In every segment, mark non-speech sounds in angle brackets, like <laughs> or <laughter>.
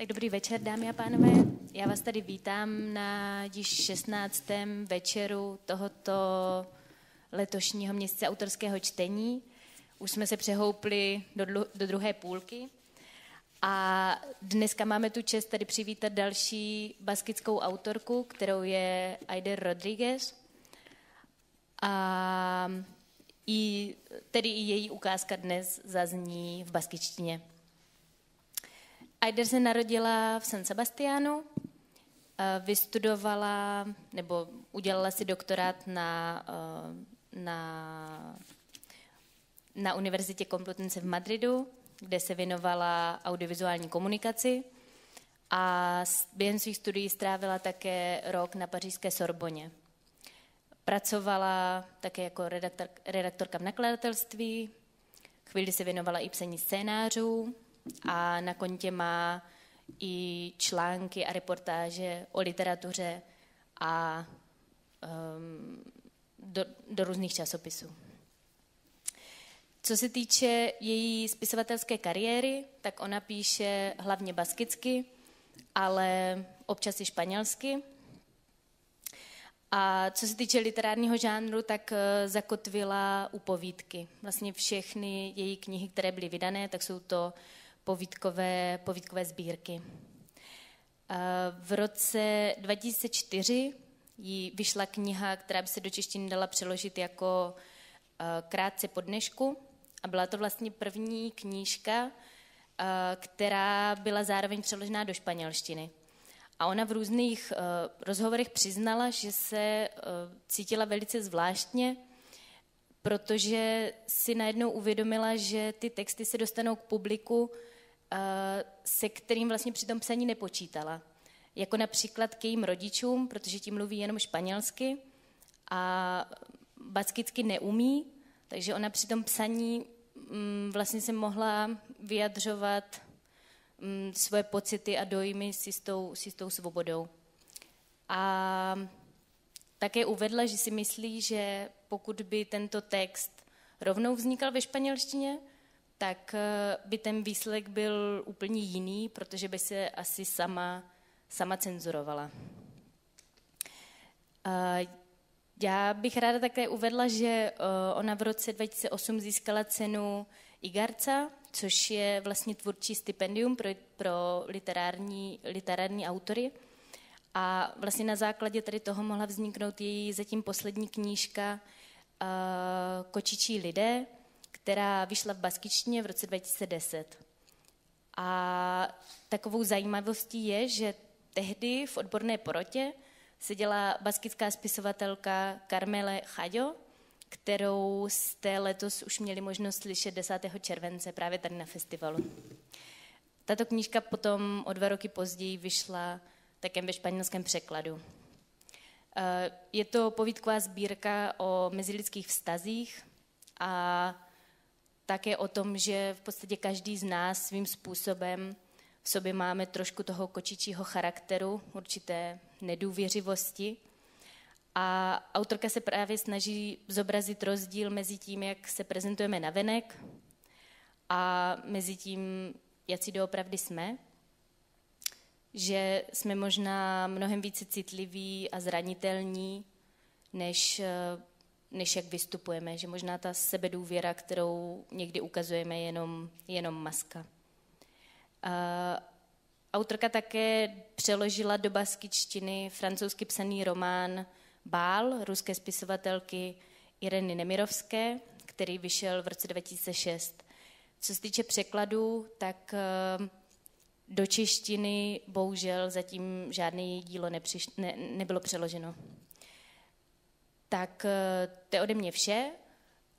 Tak dobrý večer, dámy a pánové. Já vás tady vítám na již 16. večeru tohoto letošního měsíce autorského čtení. Už jsme se přehoupli do, do druhé půlky. A dneska máme tu čest tady přivítat další baskickou autorku, kterou je Aider Rodriguez. A i, tedy i její ukázka dnes zazní v baskičtině. Aider se narodila v San Sebastianu, vystudovala nebo udělala si doktorát na, na, na Univerzitě Complutense v Madridu, kde se věnovala audiovizuální komunikaci a během svých studií strávila také rok na pařížské Sorboně. Pracovala také jako redaktor, redaktorka v nakladatelství, chvíli se věnovala i psaní scénářů a na kontě má i články a reportáže o literatuře a um, do, do různých časopisů. Co se týče její spisovatelské kariéry, tak ona píše hlavně baskicky, ale občas i španělsky. A co se týče literárního žánru, tak eh, zakotvila u povídky. Vlastně všechny její knihy, které byly vydané, tak jsou to povídkové, povídkové sbírky. Eh, v roce 2004 jí vyšla kniha, která by se do češtiny dala přeložit jako eh, Krátce po dnešku. A byla to vlastně první knížka, která byla zároveň přeložená do španělštiny. A ona v různých rozhovorech přiznala, že se cítila velice zvláštně, protože si najednou uvědomila, že ty texty se dostanou k publiku, se kterým vlastně při tom psaní nepočítala. Jako například k jejím rodičům, protože ti mluví jenom španělsky a baskicky neumí, takže ona při tom psaní um, vlastně se mohla vyjadřovat Mm, svoje pocity a dojmy s jistou, s jistou svobodou. A také uvedla, že si myslí, že pokud by tento text rovnou vznikal ve španělštině, tak eh, by ten výsledek byl úplně jiný, protože by se asi sama, sama cenzurovala. Já bych ráda také uvedla, že eh, ona v roce 2008 získala cenu Igarca, což je vlastně tvůrčí stipendium pro, pro literární, literární autory. A vlastně na základě tady toho mohla vzniknout její zatím poslední knížka Kočičí lidé, která vyšla v baskičtině v roce 2010. A takovou zajímavostí je, že tehdy v odborné porotě seděla baskická spisovatelka Carmele Chajo, kterou jste letos už měli možnost slyšet 10. července právě tady na festivalu. Tato knížka potom o dva roky později vyšla také ve španělském překladu. Eh, je to povídková sbírka o mezilidských vztazích a také o tom, že v podstatě každý z nás svým způsobem v sobě máme trošku toho kočičího charakteru, určité nedůvěřivosti a autorka se právě snaží zobrazit rozdíl mezi tím, jak se prezentujeme na venek a mezi tím, jak si doopravdy jsme. Že jsme možná mnohem více citliví a zranitelní, než, než jak vystupujeme. Že možná ta sebedůvěra, kterou někdy ukazujeme, je jenom, jenom maska. A autorka také přeložila do baskičtiny francouzsky psaný román Bál ruské spisovatelky Ireny Nemirovské, který vyšel v roce 2006. Co se týče překladů, tak eh, do češtiny bohužel zatím žádné její dílo nepřiš, ne, nebylo přeloženo. Tak eh, to je ode mě vše.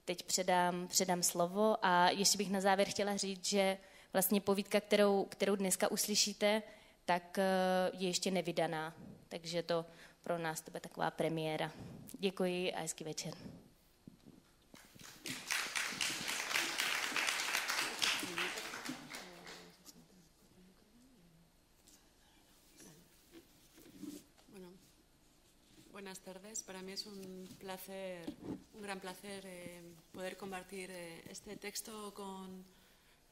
Teď předám, předám slovo a ještě bych na závěr chtěla říct, že vlastně povídka, kterou, kterou dneska uslyšíte, tak eh, je ještě nevydaná. Takže to pro nás to bude taková premiéra. Děkuji a hezký večer. Buenas tardes. Para mí es un placer, un gran placer eh, poder compartir eh, este texto con,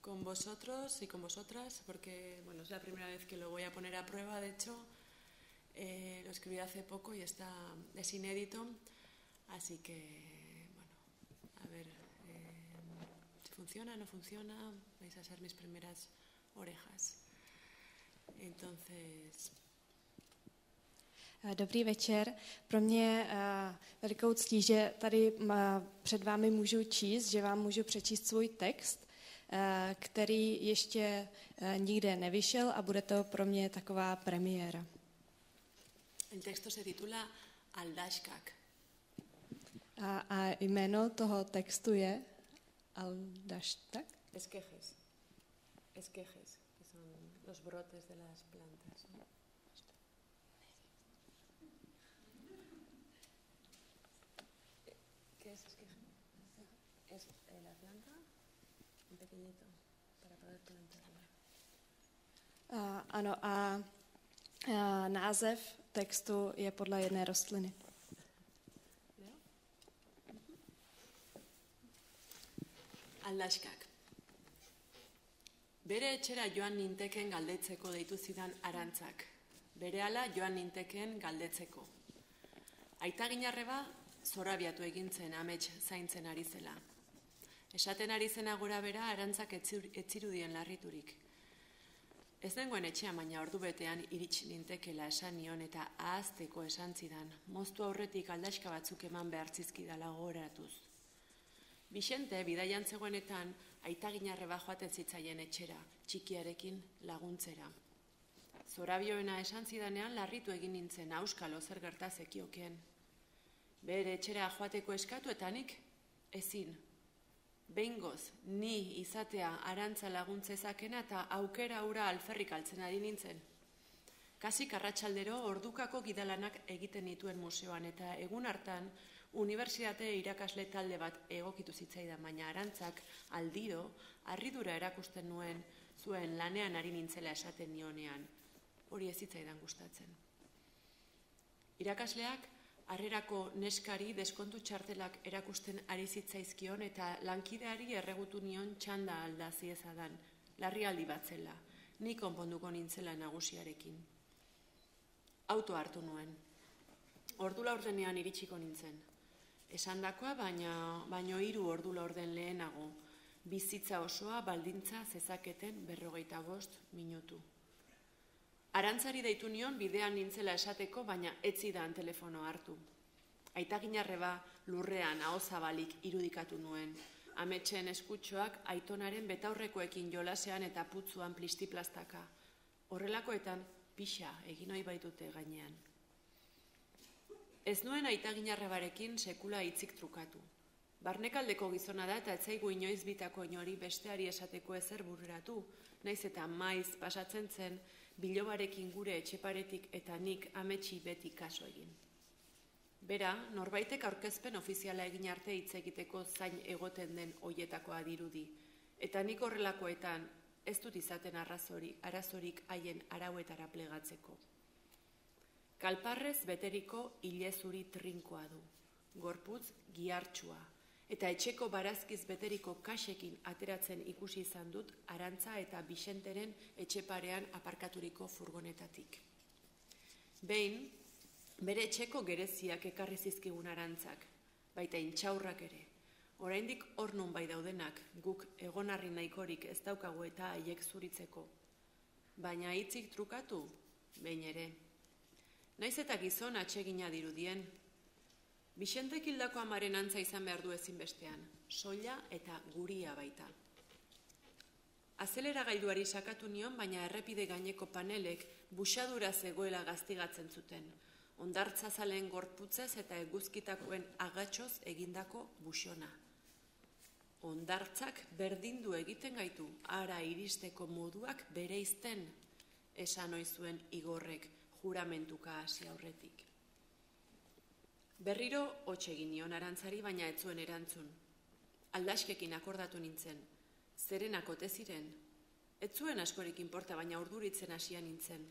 con vosotros y con vosotras, porque bueno, es la primera vez que lo voy a poner a prueba, de hecho, eh, lo escribí hace poco y está, es inédito, así que, bueno, a ver si funciona, no funciona, vais a ser mis primeras orejas. Entonces, Dobrý večer. Pro mě je eh, velikou ctí, že tady eh, před vámi můžu číst, že vám můžu přečíst svůj text, eh, který ještě eh, nikde nevyšel a bude to pro mě taková premiéra. el texto se titula Aldashkak. A, a jméno toho textu je Aldashtak. Esquejes. Esquejes, que son los brotes de las plantas. Pequeñito, para poder plantarla. A, ano, a, a název textu je podle jedné rostliny. ¿Leo? Aldaskak. Bere etxera joan ninteken galdetzeko deitu zidan arantzak. Berehala joan ninteken galdetzeko. Aita ginarreba zorabiatu egintzen amets zaintzen ari zela. Esaten ari zena gora bera arantzak etzir- etzirudien larriturik. Ez nengoen etxean baina ordu betean iritsi nintekela esan nion eta ahazteko esan zidan, moztu aurretik aldaska batzuk eman behar zizkidala gogoratuz. Bixente, bidaian zegoenetan, aitaginarreba joaten zitzaien etxera, txikiarekin laguntzera. Zorabioena esan zidanean larritu egin nintzen auskalo zer gerta zekioken. Bere etxera joateko eskatu eta nik ezin. Behingoz, ni izatea arantza laguntzezakena eta aukera ura alferrik altzen ari nintzen. Kasik arratsaldero ordukako gidalanak egiten nituen museoan eta egun hartan unibertsitate irakasle talde bat egokitu zitzaidan, baina arantzak aldiro harridura erakusten nuen zuen lanean ari nintzela esaten nionean. Hori ez zitzaidan gustatzen. Irakasleak harrerako neskari deskontu txartelak erakusten ari zitzaizkion eta lankideari erregutu nion txanda aldazi ezadan, larrialdi bat zela, ni konponduko nintzela nagusiarekin. Auto hartu nuen. Ordu laurdenean iritsiko nintzen. Esandakoa baina baino hiru ordu laurden lehenago, bizitza osoa baldintza zezaketen berrogeita bost minutu. Arantzari deitu nion bidean nintzela esateko, baina ez zidan telefono hartu. Aitaginarreba lurrean ahozabalik irudikatu nuen. Ametxen eskutxoak aitonaren betaurrekoekin jolasean eta putzuan plistiplastaka. Horrelakoetan pixa egin ohi baitute gainean. Ez nuen aitaginarrebarekin sekula hitzik trukatu. Barnekaldeko gizona da eta etzaigu inoiz bitako inori besteari esateko ezer burreratu, naiz eta maiz pasatzen zen bilobarekin gure etxeparetik eta nik ametsi beti kaso egin. Bera, norbaitek aurkezpen ofiziala egin arte hitz egiteko zain egoten den hoietakoa dirudi. Eta nik horrelakoetan ez dut izaten arrazori, arazorik haien arauetara plegatzeko. Kalparrez beteriko ilezuri trinkoa du, gorputz gihartsua, eta etxeko barazkiz beteriko kasekin ateratzen ikusi izan dut arantza eta Bixenteren etxeparean aparkaturiko furgonetatik. Behin, bere etxeko gereziak ekarri zizkigun arantzak, baita intxaurrak ere. Oraindik hor bai daudenak, guk egonarri nahikorik ez daukagu eta haiek zuritzeko. Baina hitzik trukatu, behin ere. Naiz eta gizon atsegina dirudien, Bixentek hildako amaren antza izan behar du ezinbestean, soila eta guria baita. Azelera gailuari sakatu nion, baina errepide gaineko panelek buxadura zegoela gaztigatzen zuten. Ondartza zaleen gorputzez eta eguzkitakoen agatxoz egindako buxona. Ondartzak berdindu egiten gaitu, ara iristeko moduak bere izten, esan oizuen igorrek juramentuka hasi aurretik. Berriro hotxe egin nion arantzari, baina ez zuen erantzun. Aldaskekin akordatu nintzen. Zerenak ote ziren. Ez zuen askorik inporta, baina urduritzen hasia nintzen.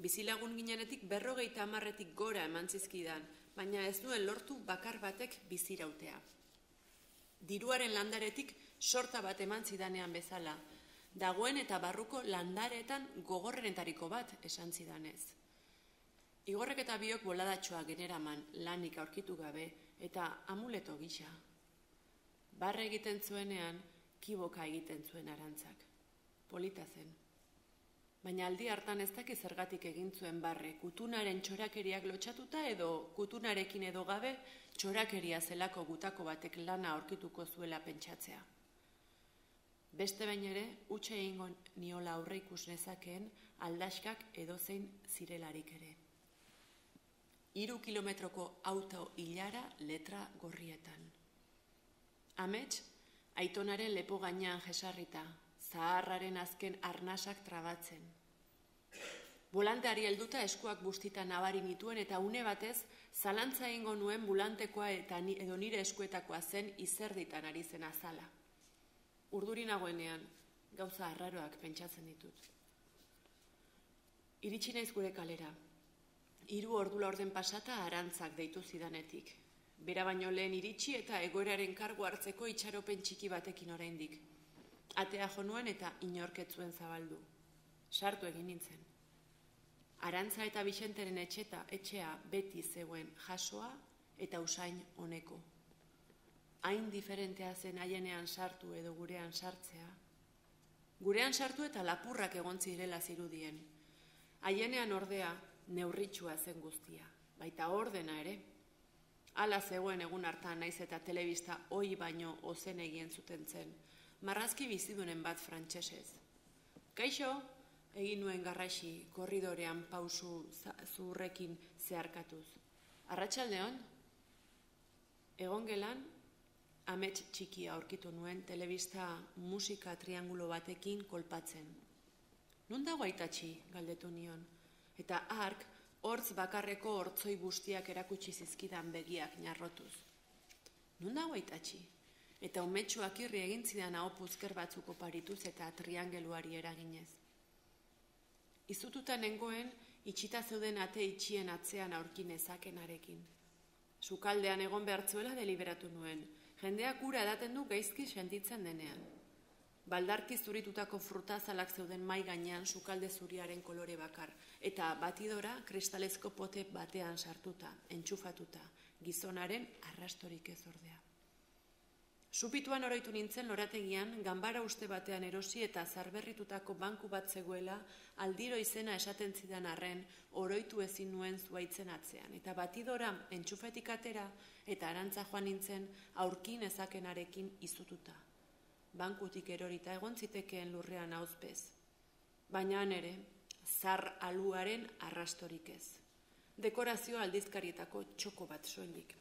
Bizilagun ginenetik berrogeita hamarretik gora eman zizkidan, baina ez nuen lortu bakar batek bizirautea. Diruaren landaretik sorta bat eman zidanean bezala, dagoen eta barruko landaretan gogorrenetariko bat esan zidanez. Igorrek eta biok boladatxoa generaman lanik aurkitu gabe eta amuleto gisa. Barre egiten zuenean, kiboka egiten zuen arantzak. Polita zen. Baina aldi hartan ez dakiz zergatik egin zuen barre, kutunaren txorakeriak lotxatuta edo kutunarekin edo gabe txorakeria zelako gutako batek lana aurkituko zuela pentsatzea. Beste bain ere, utxe egingo niola aurre ikus nezakeen aldaskak edozein zirelarik ere. Iru kilometroko auto hilara letra gorrietan. Amets, aitonaren lepo gainean jesarrita, zaharraren azken arnasak trabatzen. Volanteari helduta eskuak bustita nabari nituen eta une batez, zalantza egingo nuen bulantekoa eta edo nire eskuetakoa zen izerditan ari zen azala. Urduri nagoenean, gauza arraroak pentsatzen ditut. Iritsi naiz gure kalera. Hiru ordula orden pasata arantzak deitu zidanetik. Bera baino lehen iritsi eta egoeraren kargu hartzeko itxaropen txiki batekin oraindik. Atea jo nuen eta inorketzuen zabaldu. Sartu egin nintzen. Arantza eta Bixenteren etxeta etxea beti zegoen jasoa eta usain honeko hain diferentea zen haienean sartu edo gurean sartzea. Gurean sartu eta lapurrak egon zirela zirudien. Haienean ordea neurritxua zen guztia, baita ordena ere. Hala zegoen egun hartan naiz eta telebista oi baino ozen egien zuten zen, marrazki bizidunen bat frantsesez. Kaixo, egin nuen garraxi korridorean pausu zurrekin zeharkatuz. Arratxaldeon, egon gelan, amets txikia aurkitu nuen telebista musika triangulo batekin kolpatzen. Nun dago aitatxi, galdetu nion, eta ark hortz bakarreko hortzoi bustiak erakutsi zizkidan begiak narrotuz. Nun dago aitatxi? Eta umetxuak irri egin zidan hau puzker batzuko parituz eta triangeluari eraginez. Izututa nengoen, itxita zeuden ate itxien atzean aurkin ezakenarekin. Sukaldean egon behartzuela deliberatu nuen, jendeak ura edaten du gaizki sentitzen denean. Baldarki zuritutako frutazalak zeuden mai gainean sukalde zuriaren kolore bakar, eta batidora kristalezko pote batean sartuta, entxufatuta, gizonaren arrastorik ez ordea. Supituan oroitu nintzen lorategian, ganbara uste batean erosi eta zarberritutako banku bat zegoela, aldiro izena esaten zidan arren, oroitu ezin nuen zuaitzen atzean. Eta batidora entxufetik atera eta arantza joan nintzen aurkin ezakenarekin izututa. Bankutik erorita egon zitekeen lurrean hauzpez. Baina ere, zar aluaren arrastorik ez. Dekorazio aldizkarietako txoko bat soilik.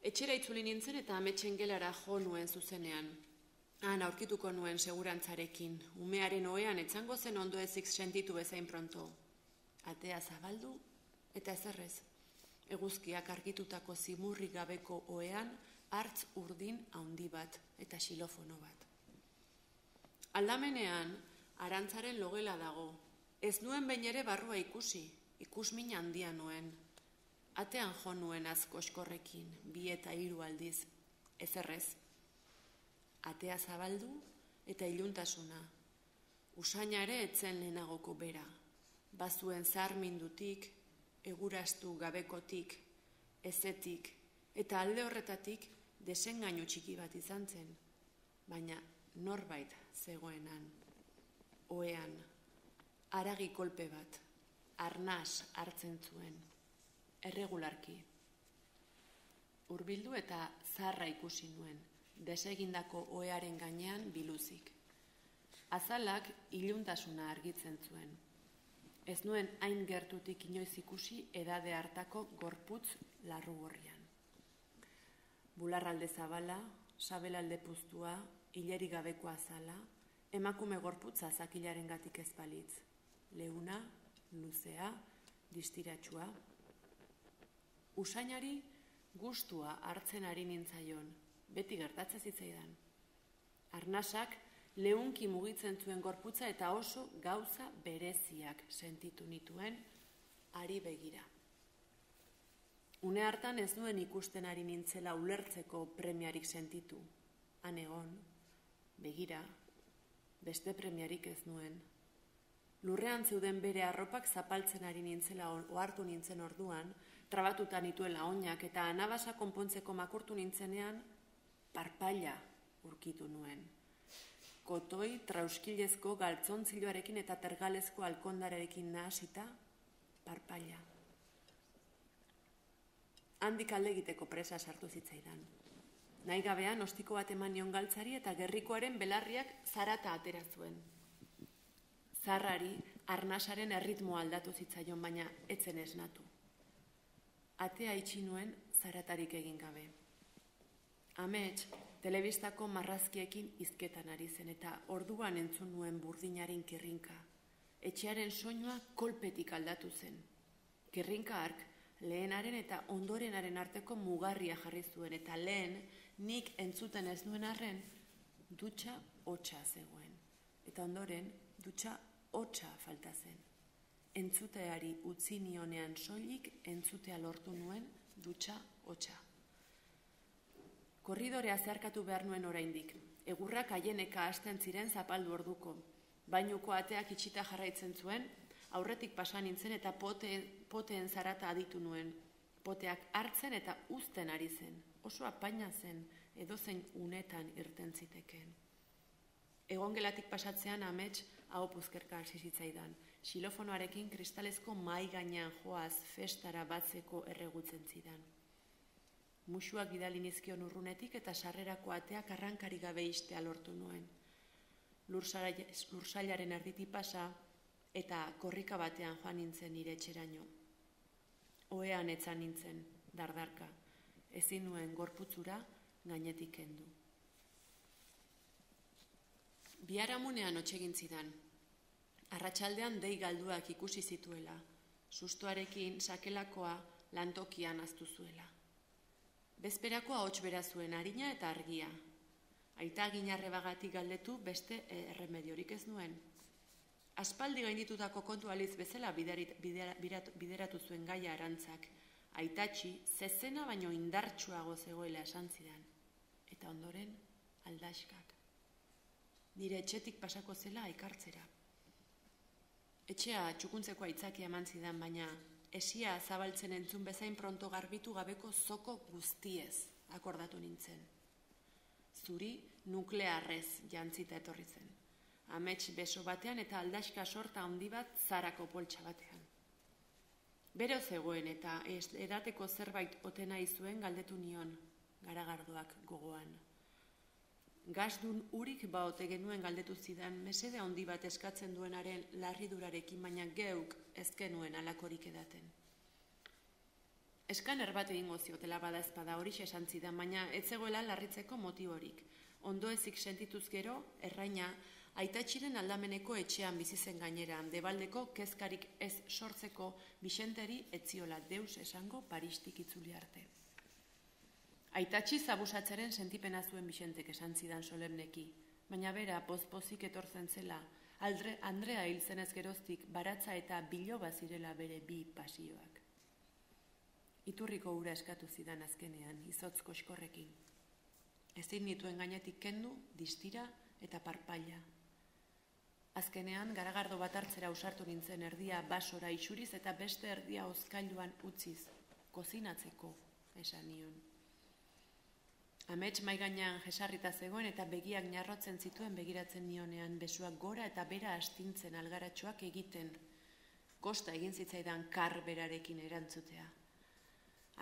Etxera itzuli nintzen eta ametxen gelara jo nuen zuzenean. Han aurkituko nuen segurantzarekin, umearen oean etzango zen ondo ezik sentitu bezain pronto. Atea zabaldu eta ezerrez. Eguzkiak argitutako zimurri gabeko oean hartz urdin handi bat eta xilofono bat. Aldamenean, arantzaren logela dago. Ez nuen bain ere barrua ikusi, ikusmin handia nuen. Atean jo nuen azkoskorrekin, bi eta hiru aldiz, ezerrez. Atea zabaldu eta iluntasuna. Usaina ere etzen lehenagoko bera. Bazuen zarmindutik, egurastu gabekotik, ezetik, eta alde horretatik desengainu txiki bat izan zen. Baina norbait zegoenan, oean, aragi kolpe bat, arnaz hartzen zuen erregularki. Urbildu eta zarra ikusi nuen, desegindako oearen gainean biluzik. Azalak iluntasuna argitzen zuen. Ez nuen hain gertutik inoiz ikusi edade hartako gorputz larru gorrian. Bularralde zabala, sabelalde puztua, hileri gabeko azala, emakume gorputza azakilaren gatik ezpalitz. Leuna, luzea, distiratsua, usainari gustua hartzen ari nintzaion, beti gertatzen zitzaidan. Arnasak leunki mugitzen zuen gorputza eta oso gauza bereziak sentitu nituen ari begira. Une hartan ez duen ikusten ari nintzela ulertzeko premiarik sentitu. han egon, begira, beste premiarik ez nuen. Lurrean zeuden bere arropak zapaltzen ari nintzela ohartu nintzen orduan, trabatuta nituela oinak eta anabasa konpontzeko makurtu nintzenean, parpaila urkitu nuen. Kotoi trauskilezko galtzontziloarekin eta tergalezko alkondarekin nahasita, parpaila. Handik alde egiteko presa sartu zitzaidan. Nahi gabean, ostiko bat eman nion galtzari eta gerrikoaren belarriak zarata atera zuen. Zarrari, arnasaren erritmo aldatu zitzaion, baina etzen esnatu. Atea itxi nuen zaratarik egin gabe. Amets, telebistako marrazkiekin izketan ari zen eta orduan entzun nuen burdinaren kirrinka. Etxearen soinua kolpetik aldatu zen. Kirrinka ark, lehenaren eta ondorenaren arteko mugarria jarri zuen eta lehen nik entzuten ez duen arren dutxa hotxa zegoen. Eta ondoren dutxa hotxa falta zen. Entzuteari utzi nionean soilik entzutea lortu nuen dutxa hotxa. Korridorea zeharkatu behar nuen oraindik. Egurrak haieneka hasten ziren zapaldu orduko. Bainuko ateak itxita jarraitzen zuen, aurretik pasan nintzen eta pote, poteen zarata aditu nuen. Poteak hartzen eta uzten ari zen. Oso apaina zen, edozein unetan irten zitekeen. Egon gelatik pasatzean amets hau puzkerka hasi zitzaidan. Xilofonoarekin kristalezko mai gainean joaz festara batzeko erregutzen zidan. Musuak bidali nizkion urrunetik eta sarrerako ateak arrankari gabe istea lortu nuen. Lursailaren erditi pasa eta korrika batean joan nintzen nire etxeraino. Oean etzan nintzen, dardarka, ezin nuen gorputzura gainetik kendu. Biaramunean otxegin zidan. Arratxaldean dei galduak ikusi zituela. Sustoarekin sakelakoa lantokian aztu zuela. Bezperakoa hots bera zuen harina eta argia. Aita ginarrebagatik galdetu beste erremediorik ez nuen. Aspaldi gainditutako kontu aliz bezala biderit, biderat, bideratu zuen gaia arantzak. Aitatxi, zezena baino indartsuago zegoela esan zidan. Eta ondoren, aldaskak. Nire etxetik pasako zela aikartzera. Etxea txukuntzeko aitzakia eman zidan, baina esia zabaltzen entzun bezain pronto garbitu gabeko zoko guztiez akordatu nintzen. Zuri nuklearrez jantzita etorri zen. Amets beso batean eta aldaska sorta handi bat zarako poltsa batean. Bero zegoen eta edateko zerbait otena izuen galdetu nion, garagardoak gogoan. Gazdun urik baote genuen galdetu zidan, mesede handi bat eskatzen duenaren larridurarekin, baina geuk ezkenuen alakorik edaten. Eskaner bat egingo ziotela bada ezpada hori esan zidan, baina ez zegoela larritzeko motiborik. Ondo ezik sentituz gero, erraina, aitatxiren aldameneko etxean bizi zen gainera, debaldeko kezkarik ez sortzeko Bixenteri etziola deus esango paristik itzuli arte. Aitatxi zabusatzaren sentipena zuen Bixentek esan zidan solemneki, baina bera pozpozik etortzen zela, Aldre, Andrea hil zenez geroztik baratza eta biloba zirela bere bi pasioak. Iturriko ura eskatu zidan azkenean, izotz koskorrekin. Ezin nituen gainetik kendu, distira eta parpaila. Azkenean, garagardo bat hartzera usartu nintzen erdia basora isuriz eta beste erdia ozkailuan utziz, kozinatzeko, esan nion. Amets mai gainean jesarrita zegoen eta begiak narrotzen zituen begiratzen nionean besuak gora eta bera astintzen algaratxoak egiten. Kosta egin zitzaidan kar berarekin erantzutea.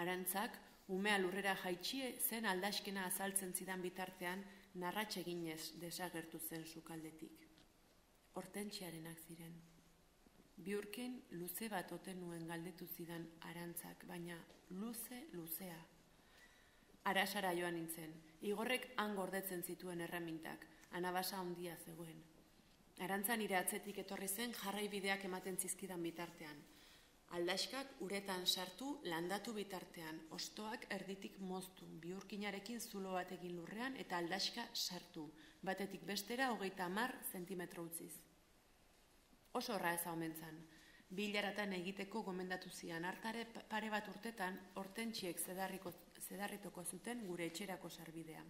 Arantzak, umea lurrera jaitxie zen aldaskena azaltzen zidan bitartean narratxe ginez desagertu zen sukaldetik. Hortentxiarenak ziren. Biurkin luze bat oten nuen galdetu zidan arantzak, baina luze luzea arasara joan nintzen. Igorrek han gordetzen zituen erremintak, anabasa handia zegoen. Arantzan nire atzetik etorri zen jarrai bideak ematen zizkidan bitartean. Aldaskak uretan sartu landatu bitartean, ostoak erditik moztu, biurkinarekin zulo batekin lurrean eta aldaska sartu, batetik bestera hogeita mar zentimetro utziz. Oso horra ez omentzan, bilaratan egiteko gomendatu zian hartare pare bat urtetan, hortentxiek zedarriko zedarritoko zuten gure etxerako sarbidea.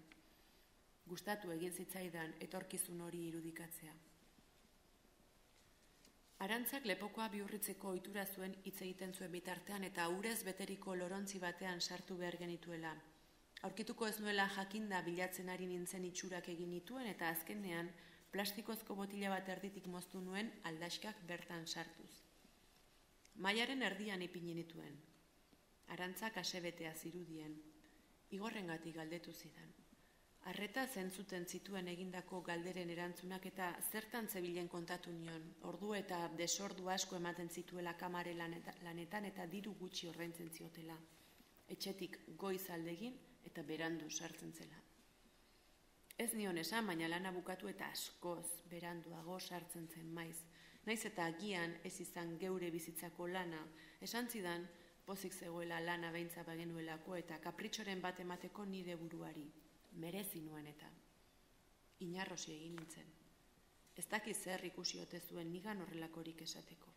Gustatu egin zitzaidan etorkizun hori irudikatzea. Arantzak lepokoa bihurritzeko ohitura zuen hitz egiten zuen bitartean eta urez beteriko lorontzi batean sartu behar genituela. Aurkituko ez nuela jakinda bilatzen ari nintzen itxurak egin nituen eta azkenean plastikozko botila bat erditik moztu nuen aldaskak bertan sartuz. Maiaren erdian ipini nituen. Arantzak asebetea zirudien. Igorrengatik galdetu zidan. Arreta zentzuten zituen egindako galderen erantzunak eta zertan zebilen kontatu nion, ordu eta desordu asko ematen zituela kamare lanetan eta diru gutxi ordaintzen ziotela. Etxetik goiz aldegin eta berandu sartzen zela. Ez nion esan, baina lana bukatu eta askoz beranduago sartzen zen maiz. Naiz eta agian ez izan geure bizitzako lana, esan zidan pozik zegoela lana behintza bagenuelako eta kapritxoren bat emateko nire buruari, merezi nuen eta. Inarrosi egin nintzen. Ez dakiz zer ikusi ote zuen nigan horrelakorik esateko.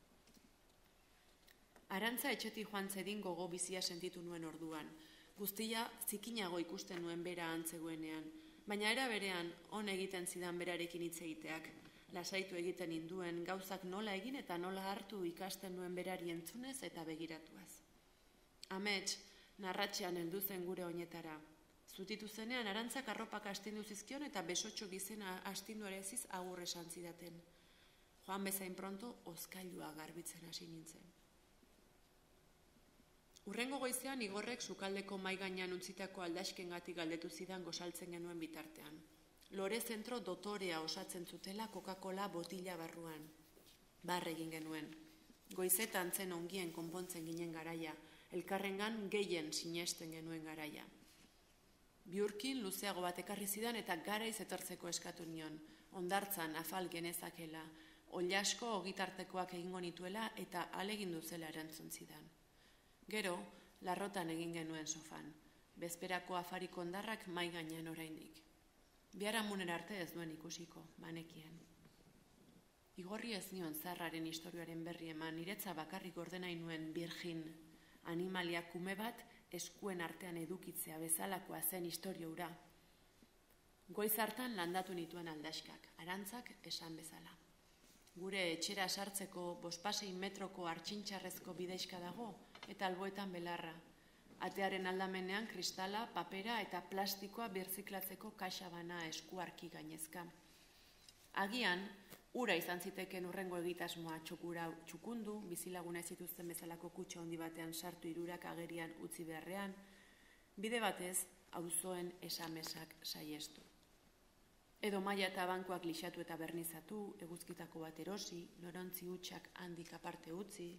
Arantza etxetik joan zedin gogo bizia sentitu nuen orduan. Guztia zikinago ikusten nuen bera antzegoenean, baina era berean on egiten zidan berarekin hitz egiteak, lasaitu egiten induen gauzak nola egin eta nola hartu ikasten nuen berari entzunez eta begiratuaz. Amets, narratxean heldu zen gure oinetara. Zutitu zenean arantzak arropak astindu zizkion eta besotxo gizena astindu ere eziz agur esan zidaten. Joan bezain pronto, oskailua garbitzen hasi nintzen. Urrengo goizean igorrek sukaldeko maiganean utzitako aldasken galdetu zidan gosaltzen genuen bitartean lore zentro dotorea osatzen zutela Coca-Cola botila barruan. Bar egin genuen. Goizetan zen ongien konpontzen ginen garaia, elkarrengan gehien sinesten genuen garaia. Biurkin luzeago bat ekarri zidan eta garaiz etortzeko eskatu nion, ondartzan afal genezakela, oliasko ogitartekoak egingo nituela eta alegin duzela erantzun zidan. Gero, larrotan egin genuen sofan, bezperako afariko ondarrak mai gainean oraindik. Biaramunen arte ez duen ikusiko, manekien. Igorri ez nion zarraren historiaren berri eman, niretza bakarrik ordenai nuen birgin animalia kume bat eskuen artean edukitzea bezalakoa zen historio ura. Goiz hartan landatu nituen aldaskak, arantzak esan bezala. Gure etxera sartzeko bospasein metroko hartxintxarrezko bideiska dago, eta alboetan belarra, Atearen aldamenean kristala, papera eta plastikoa birziklatzeko kaxa bana eskuarki gainezka. Agian, ura izan ziteken urrengo egitasmoa txukura txukundu, bizilaguna zituzten bezalako kutxa handi batean sartu irurak agerian utzi beharrean, bide batez, auzoen esamesak saiestu. Edo maila eta bankoak lixatu eta bernizatu, eguzkitako bat erosi, norontzi utxak handik aparte utzi,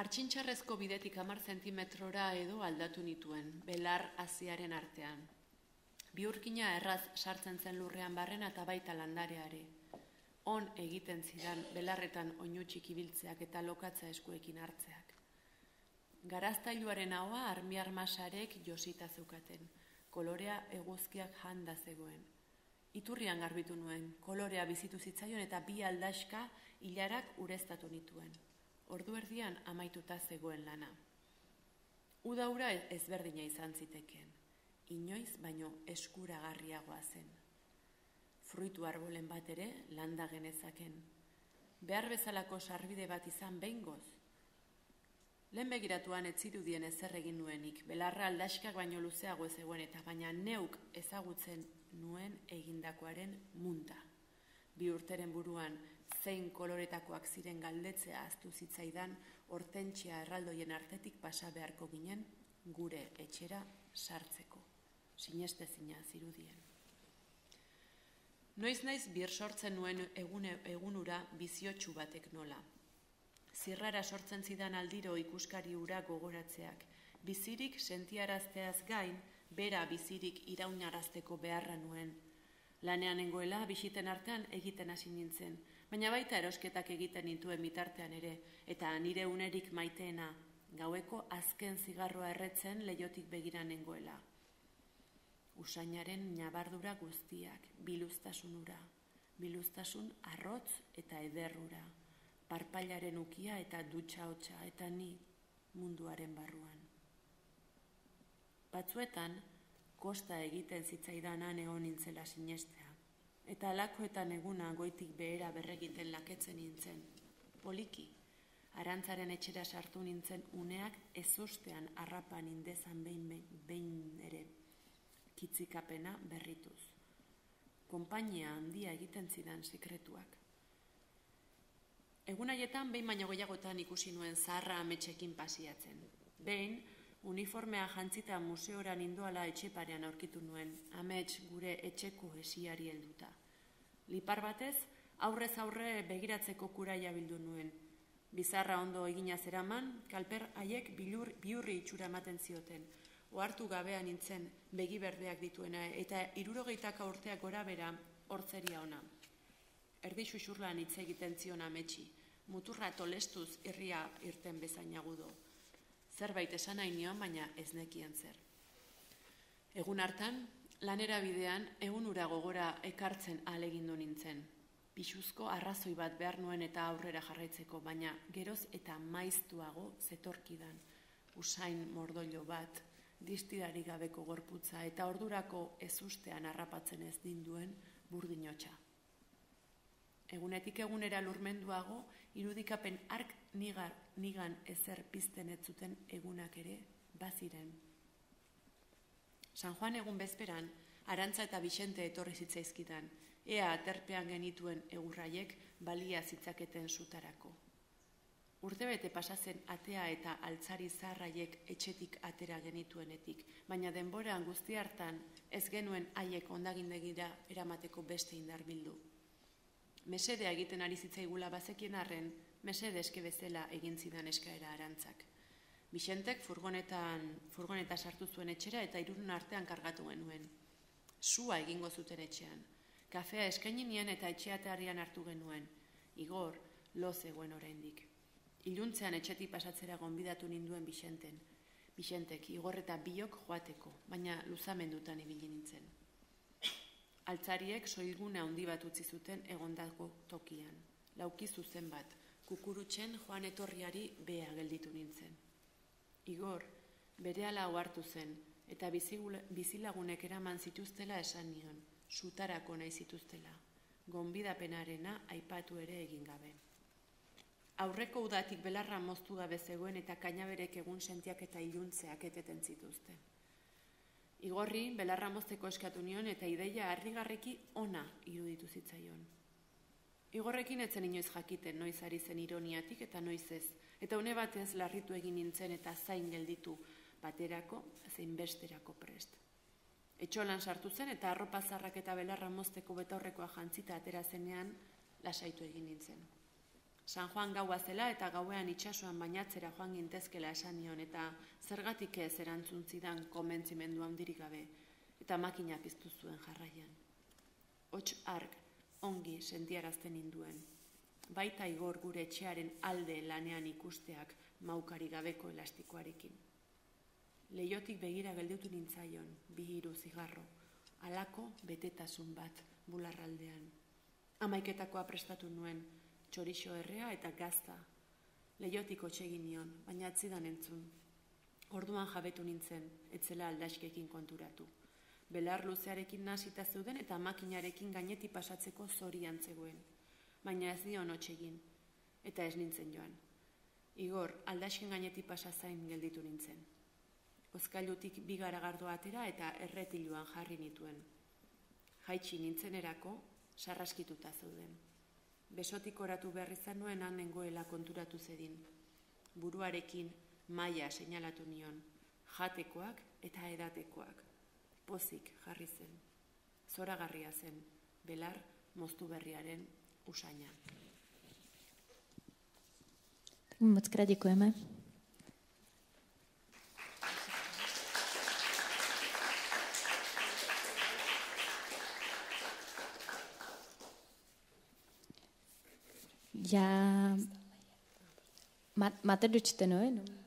Artxintxarrezko bidetik amar zentimetrora edo aldatu nituen, belar aziaren artean. Biurkina erraz sartzen zen lurrean barrena eta baita landareare. On egiten zidan belarretan oinutxik ibiltzeak eta lokatza eskuekin hartzeak. Garaztailuaren haua armiar masarek josita zeukaten, kolorea eguzkiak janda zegoen. Iturrian garbitu nuen, kolorea bizitu zitzaion eta bi aldaska hilarak ureztatu nituen ordu erdian amaituta zegoen lana. Udaura ezberdina izan zitekeen, inoiz baino eskuragarriagoa zen. Fruitu arbolen bat ere landa genezaken. Behar bezalako sarbide bat izan behingoz. Lehen begiratuan ez zirudien ezer egin nuenik, belarra aldaskak baino luzeago ez egoen eta baina neuk ezagutzen nuen egindakoaren munta. Bi urteren buruan zein koloretakoak ziren galdetzea aztu zitzaidan hortentxia erraldoien artetik pasa beharko ginen gure etxera sartzeko. Sineste zina zirudien. Noiz naiz bir sortzen nuen egune, egunura biziotxu batek nola. Zirrara sortzen zidan aldiro ikuskari ura gogoratzeak. Bizirik sentiarazteaz gain, bera bizirik iraunarazteko beharra nuen. Lanean nengoela, bisiten artean egiten hasi nintzen, baina baita erosketak egiten nituen bitartean ere, eta nire unerik maiteena, gaueko azken zigarroa erretzen leiotik begiran nengoela. Usainaren nabardura guztiak, biluztasunura, biluztasun arrotz eta ederrura, parpailaren ukia eta dutxa hotxa eta ni munduaren barruan. Batzuetan, kosta egiten zitzaidanan egon nintzela sinestea. Eta alakoetan eguna goitik behera berregiten laketzen nintzen. Poliki, arantzaren etxera sartu nintzen uneak ezostean harrapan indezan behin, behin ere kitzikapena berrituz. Konpainia handia egiten zidan sekretuak. Egun haietan behin baino gehiagotan ikusi nuen zaharra ametxekin pasiatzen. Behin, uniformea jantzita museoran indoala etxeparean aurkitu nuen, amets gure etxeko esiari helduta. Lipar batez, aurrez aurre begiratzeko kuraia bildu nuen. Bizarra ondo egina zeraman, kalper haiek bilur, biurri itxura ematen zioten. Oartu gabean nintzen begi berdeak dituena eta irurogeitak urteak gora bera hortzeria ona. Erdi xuxurlan hitz egiten zion ametsi, muturra tolestuz irria irten bezain agudo. Zerbait esan nahi nion, baina ez nekien zer. Egun hartan, lanera bidean, egun ura gogora ekartzen alegindu nintzen. Pixuzko arrazoi bat behar nuen eta aurrera jarraitzeko, baina geroz eta maiztuago zetorkidan. Usain mordoilo bat, distidari gabeko gorputza eta ordurako ezustean harrapatzen ez dinduen burdinotxa. Egunetik egunera lurmenduago, irudikapen ark nigar, nigan ezer pizten ez zuten egunak ere baziren. San Juan egun bezperan, Arantza eta Bixente etorri zitzaizkidan, ea aterpean genituen egurraiek balia zitzaketen sutarako. Urtebete pasatzen atea eta altzari zarraiek etxetik atera genituenetik, baina denboran guzti hartan ez genuen haiek ondagindegira eramateko beste indar bildu mesedea egiten ari zitzaigula bazekien arren, mesede eske bezala egin zidan eskaera arantzak. Bixentek furgonetan, furgoneta sartu zuen etxera eta irurun artean kargatu genuen. Sua egingo zuten etxean. Kafea eskaini nien eta etxeatearian hartu genuen. Igor, lo zegoen oraindik. Iluntzean etxetik pasatzera gonbidatu ninduen Bixenten. Bixentek, Igor eta biok joateko, baina luzamendutan ibili nintzen altzariek soilgune handi bat utzi zuten egondako tokian. Lauki zuzen bat, kukurutzen joan etorriari bea gelditu nintzen. Igor, bere ala hartu zen, eta bizilagunek eraman zituztela esan nion, sutarako nahi zituztela, gonbidapenarena aipatu ere egin gabe. Aurreko udatik belarra moztu gabe zegoen eta kainaberek egun sentiak eta iluntzeak eteten zituzten. Igorri, belarra mozteko eskatu nion eta ideia harrigarreki ona iruditu zitzaion. Igorrekin etzen inoiz jakiten noiz ari zen ironiatik eta noiz ez, eta une batez larritu egin nintzen eta zain gelditu baterako, zein besterako prest. Etxolan sartu zen eta arropa zarrak eta belarra mozteko betaurrekoa jantzita atera zenean lasaitu egin nintzen. San Juan gaua zela eta gauean itsasoan bainatzera joan gintezkela esan nion eta zergatik ez erantzun zidan komentzimendu handirik gabe eta makina piztu zuen jarraian. Hots ark ongi sentiarazten induen. Baita igor gure etxearen alde lanean ikusteak maukari gabeko elastikoarekin. Leiotik begira gelditu nintzaion, bi hiru zigarro, alako betetasun bat bularraldean. Amaiketakoa prestatu nuen, txorixo errea eta gazta. Leiotik otxegin nion, baina atzidan entzun. Orduan jabetu nintzen, etzela aldaskekin konturatu. Belar luzearekin nasita zeuden eta makinarekin gaineti pasatzeko zorian zegoen. Baina ez dion otxegin, eta ez nintzen joan. Igor, aldasken gaineti pasazain gelditu nintzen. Ozkailutik bigara gardoa atera eta erretiluan jarri nituen. Jaitsi nintzen erako, sarraskituta zeuden besotik oratu behar izan nuen hanengoela konturatu zedin. Buruarekin maia seinalatu nion, jatekoak eta edatekoak. Pozik jarri zen, zoragarria zen, belar moztu berriaren usaina. Moc krát děkujeme. Já... Máte dočteno jenom?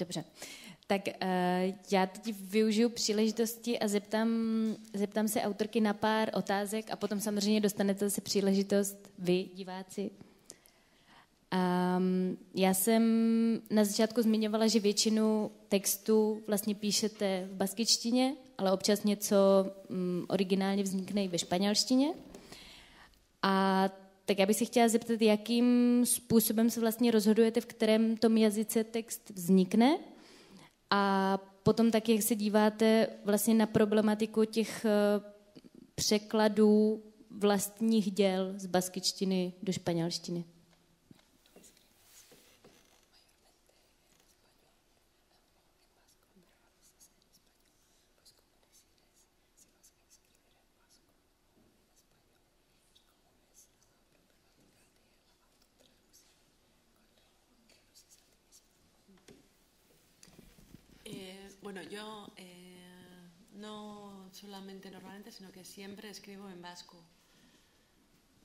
Dobře. Tak uh, já teď využiju příležitosti a zeptám, zeptám se autorky na pár otázek a potom samozřejmě dostanete zase příležitost vy, diváci. Um, já jsem na začátku zmiňovala, že většinu textů vlastně píšete v baskičtině, ale občas něco um, originálně vznikne i ve španělštině. A tak já bych se chtěla zeptat, jakým způsobem se vlastně rozhodujete, v kterém tom jazyce text vznikne a potom tak, jak se díváte vlastně na problematiku těch eh, překladů vlastních děl z baskičtiny do španělštiny. Eh, no solamente normalmente, sino que siempre escribo en vasco.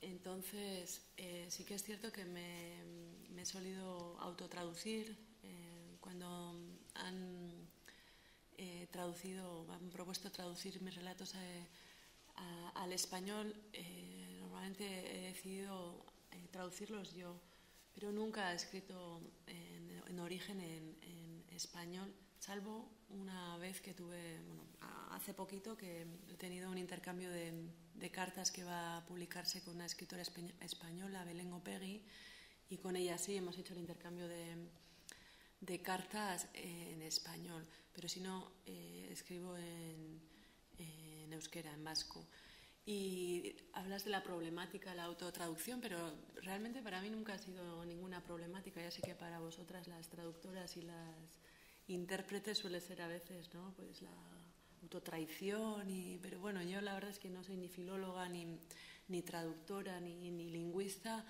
Entonces, eh, sí que es cierto que me, he solido autotraducir eh, cuando han traducido, han propuesto traducir mis relatos al español. normalmente he decidido traducirlos yo, pero nunca he escrito en, origen en español salvo una vez que tuve, bueno, hace poquito que he tenido un intercambio de, cartas que va a publicarse con una escritora española, Belén Opegui, y con ella sí hemos hecho el intercambio de, cartas en español, pero si no, eh, escribo en, en euskera, en vasco. Y hablas de la problemática, la autotraducción, pero realmente para mí nunca ha sido ninguna problemática. Ya sé que para vosotras las traductoras y las intérprete suele ser a veces, ¿no? Pues la autotraición, y, pero bueno, yo la verdad es que no soy ni filóloga, ni, ni traductora, ni, ni lingüista,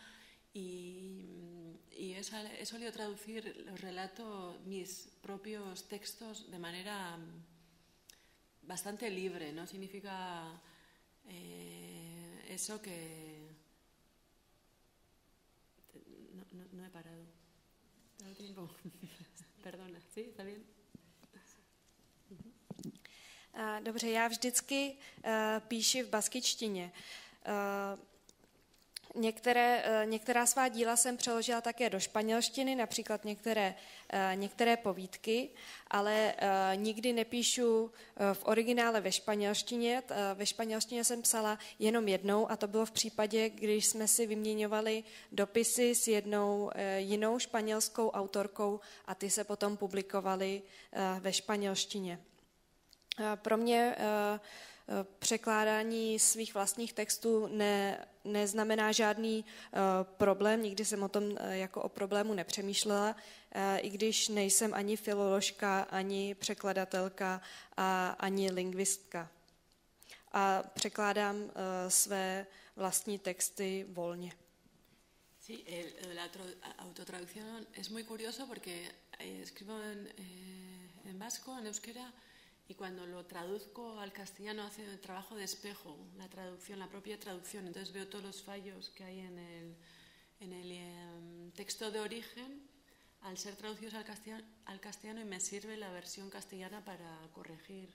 y, y he, he, solido traducir los relatos, mis propios textos, de manera bastante libre, ¿no? Significa eh, eso que... No, no, no he parado. tiempo? <laughs> Pardon, sí, está bien. Dobře, já vždycky uh, píši v baskičtině. Některé, eh, některá svá díla jsem přeložila také do španělštiny, například některé, eh, některé povídky, ale eh, nikdy nepíšu v originále ve španělštině. Ve španělštině jsem psala jenom jednou a to bylo v případě, když jsme si vyměňovali dopisy s jednou jinou španělskou autorkou a ty se potom publikovaly ve španělštině. Pro mě překládání svých vlastních textů ne, neznamená žádný uh, problém, nikdy jsem o tom uh, jako o problému nepřemýšlela, uh, i když nejsem ani filoložka, ani překladatelka a ani lingvistka. A překládám své vlastní texty volně. Sí, el, la autotraducción es muy curioso porque eh, escribo en, eh, en vasco, en euskera, y cuando lo traduzco al castellano hace el trabajo de espejo, la traducción, la propia traducción. Entonces veo todos los fallos que hay en el, en el em, texto de origen al ser traducidos al castellano, al castellano y me sirve la versión castellana para corregir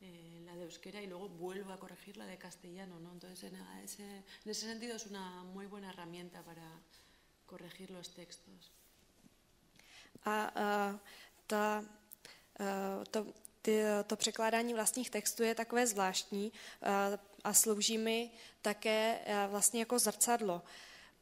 eh, la de euskera y luego vuelvo a corregir la de castellano. ¿no? Entonces en ese, en ese sentido es una muy buena herramienta para corregir los textos. A, uh, ta, uh, to ty, to překládání vlastních textů je takové zvláštní eh, a slouží mi také eh, vlastně jako zrcadlo,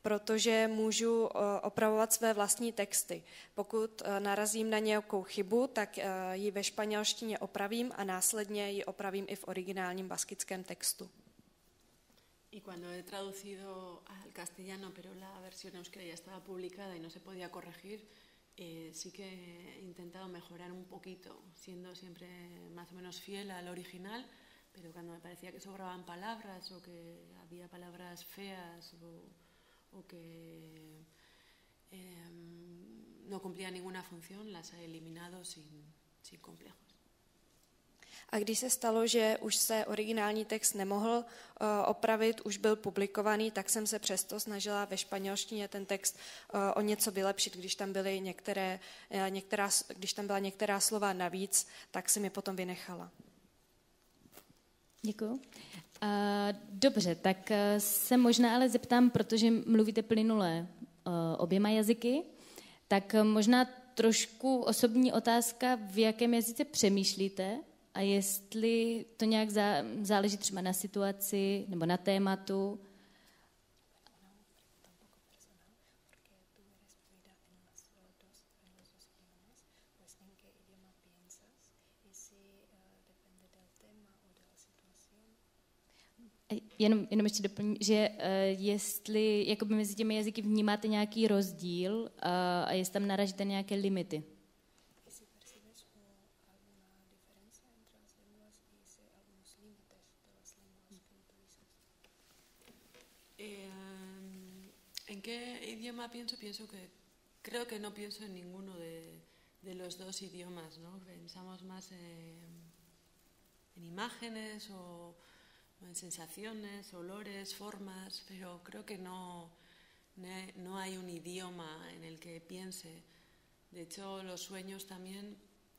protože můžu eh, opravovat své vlastní texty. Pokud narazím na nějakou chybu, tak ji ve španělštině opravím a následně ji opravím i v originálním baskickém textu. Y cuando he traducido al castellano, pero la versión euskera ya estaba publicada y no se podía corregir, eh, sí que he intentado mejorar un poquito, siendo siempre más o menos fiel al original, pero cuando me parecía que sobraban palabras o que había palabras feas o, que eh, no cumplían ninguna función, las he eliminado sin, sin complejos. A když se stalo, že už se originální text nemohl uh, opravit, už byl publikovaný, tak jsem se přesto snažila ve španělštině ten text uh, o něco vylepšit, když tam, byly některé, uh, některá, když tam byla některá slova navíc, tak jsem je potom vynechala. Děkuji. Dobře, tak se možná ale zeptám, protože mluvíte plynule oběma jazyky, tak možná trošku osobní otázka, v jakém jazyce přemýšlíte a jestli to nějak záleží třeba na situaci nebo na tématu. Jenom, jenom ještě doplním, že uh, jestli jakoby mezi těmi jazyky vnímáte nějaký rozdíl uh, a jestli tam naražíte nějaké limity. Qué idioma pienso? Pienso que creo que no pienso en ninguno de, de los dos idiomas, ¿no? Pensamos más en, en imágenes o, o, en sensaciones, olores, formas, pero creo que no, no hay un idioma en el que piense. De hecho, los sueños también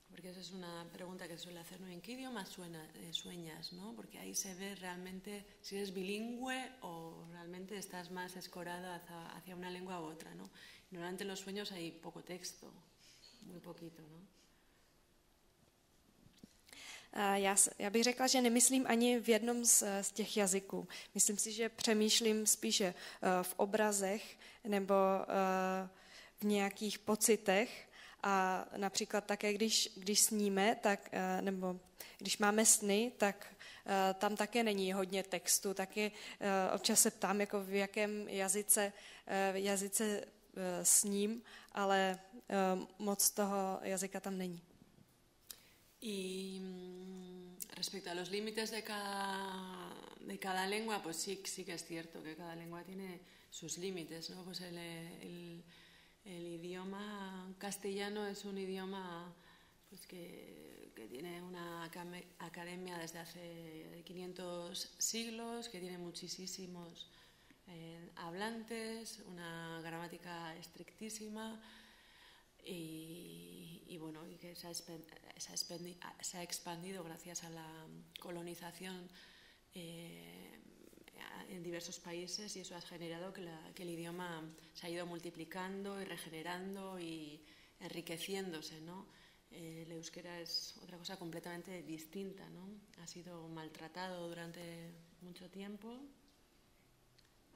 porque esa es una pregunta que suele hacer, ¿no? ¿En qué idioma eh, sueñas? ¿no? Porque ahí se ve realmente si eres bilingüe o realmente estás más escorado hacia, una lengua u otra. ¿no? Normalmente en los sueños hay poco texto, muy poquito. ¿no? Já, já bych řekla, že nemyslím ani v jednom z, z těch jazyků. Myslím si, že přemýšlím spíše uh, v obrazech nebo v nějakých pocitech a například také, když, když sníme, tak, eh, nebo když máme sny, tak eh, tam také není hodně textu, taky eh, občas se ptám, jako v jakém jazyce, jazyce sním, ale moc toho jazyka tam není. Y mm, respecto a los límites de cada, de cada lengua, pues sí, sí que es cierto que cada lengua tiene sus límites, ¿no? Pues el, el, El idioma castellano es un idioma pues, que, tiene una academia desde hace 500 siglos, que tiene muchísimos eh, hablantes, una gramática estrictísima y, bueno, y que se ha, se, ha se ha, expandido gracias a la colonización. Eh, en diversos países y eso ha generado que, la, que, el idioma se ha ido multiplicando y regenerando y enriqueciéndose. ¿no? Eh, el euskera es otra cosa completamente distinta. ¿no? Ha sido maltratado durante mucho tiempo.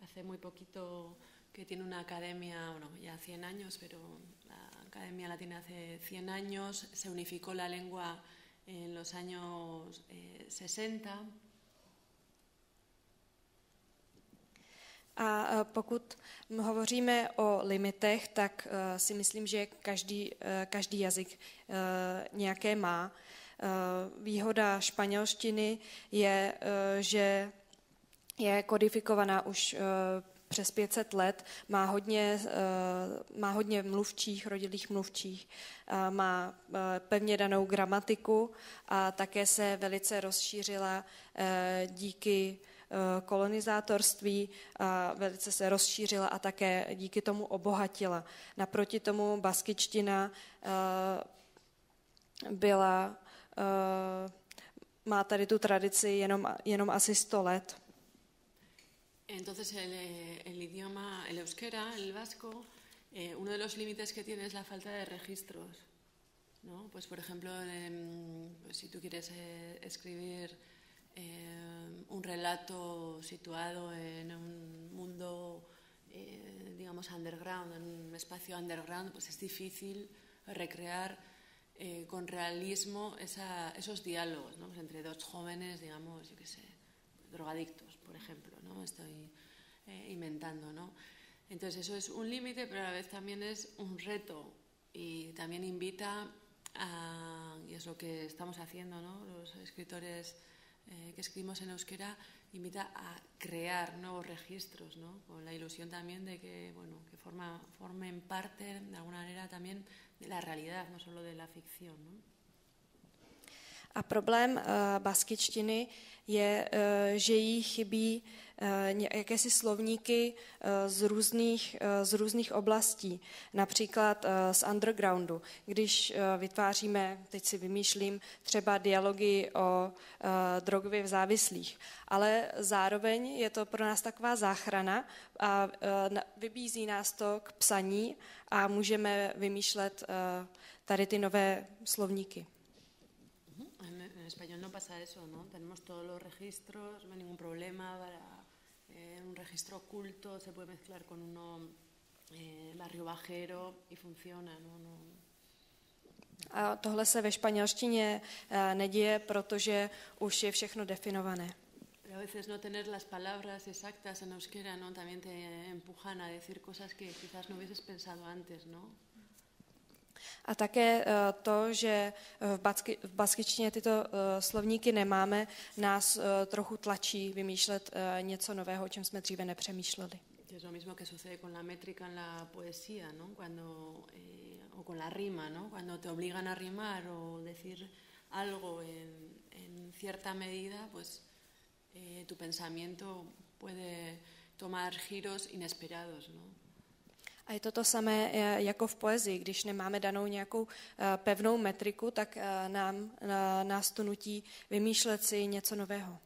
Hace muy poquito que tiene una academia, bueno, ya 100 años, pero la academia la tiene hace 100 años. Se unificó la lengua en los años eh, 60 A pokud hovoříme o limitech, tak uh, si myslím, že každý, uh, každý jazyk nějaké má. Výhoda španělštiny je, že je kodifikovaná už přes 500 let, má hodně, má hodně mluvčích, rodilých mluvčích, má pevně danou gramatiku a také se velice rozšířila díky kolonizátorství a velice se rozšířila a také díky tomu obohatila. Naproti tomu baskičtina eh, byla, eh, má tady tu tradici jenom, jenom asi 100 let. Entonces el, el idioma, el euskera, el vasco, eh, uno de los límites que tiene es la falta de registros. ¿no? Pues por ejemplo, eh, pues si tú quieres eh, escribir eh, un relato situado en un mundo, eh, digamos, underground, en un espacio underground, pues es difícil recrear eh, con realismo esa, esos diálogos ¿no? pues entre dos jóvenes, digamos, yo qué sé, drogadictos, por ejemplo, ¿no? Estoy eh, inventando, ¿no? Entonces eso es un límite, pero a la vez también es un reto y también invita a, y es lo que estamos haciendo, ¿no? Los escritores eh, que escribimos en euskera invita a crear nuevos registros, ¿no? con la ilusión también de que, bueno, que forma, formen parte de alguna manera también de la realidad, no solo de la ficción. ¿no? A problém uh, baskičtiny je, uh, že jí chybí uh, jakési slovníky z, různých, z různých oblastí, například z undergroundu. Když vytváříme, teď si vymýšlím, třeba dialogy o drogově závislých, ale zároveň je to pro nás taková záchrana a vybízí nás to k psaní a můžeme vymýšlet tady ty nové slovníky. En español no pasa eso, ¿no? Tenemos todos los registros, no hay ningún problema para eh, un registro oculto, se puede mezclar con uno eh, barrio bajero y funciona, ¿no? no a tohle se ve španělštině uh, neděje, protože už je všechno definované. A veces no tener las palabras exactas en euskera, ¿no? También te empujan a decir cosas que quizás no hubieses pensado antes, ¿no? A také eh, to, že v, basky, v baskičtině tyto eh, slovníky nemáme, nás eh, trochu tlačí vymýšlet něco nového, o čem jsme dříve nepřemýšleli. Es lo mismo que sucede con la métrica en la poesía, ¿no? Cuando, eh, o con la rima, ¿no? Cuando te obligan a rimar o decir algo en, en cierta medida, pues eh, tu pensamiento puede tomar giros inesperados, ¿no? A je to to samé eh, jako v poezii. Když nemáme danou nějakou eh, pevnou metriku, tak eh, nám, nás to nutí vymýšlet si něco nového.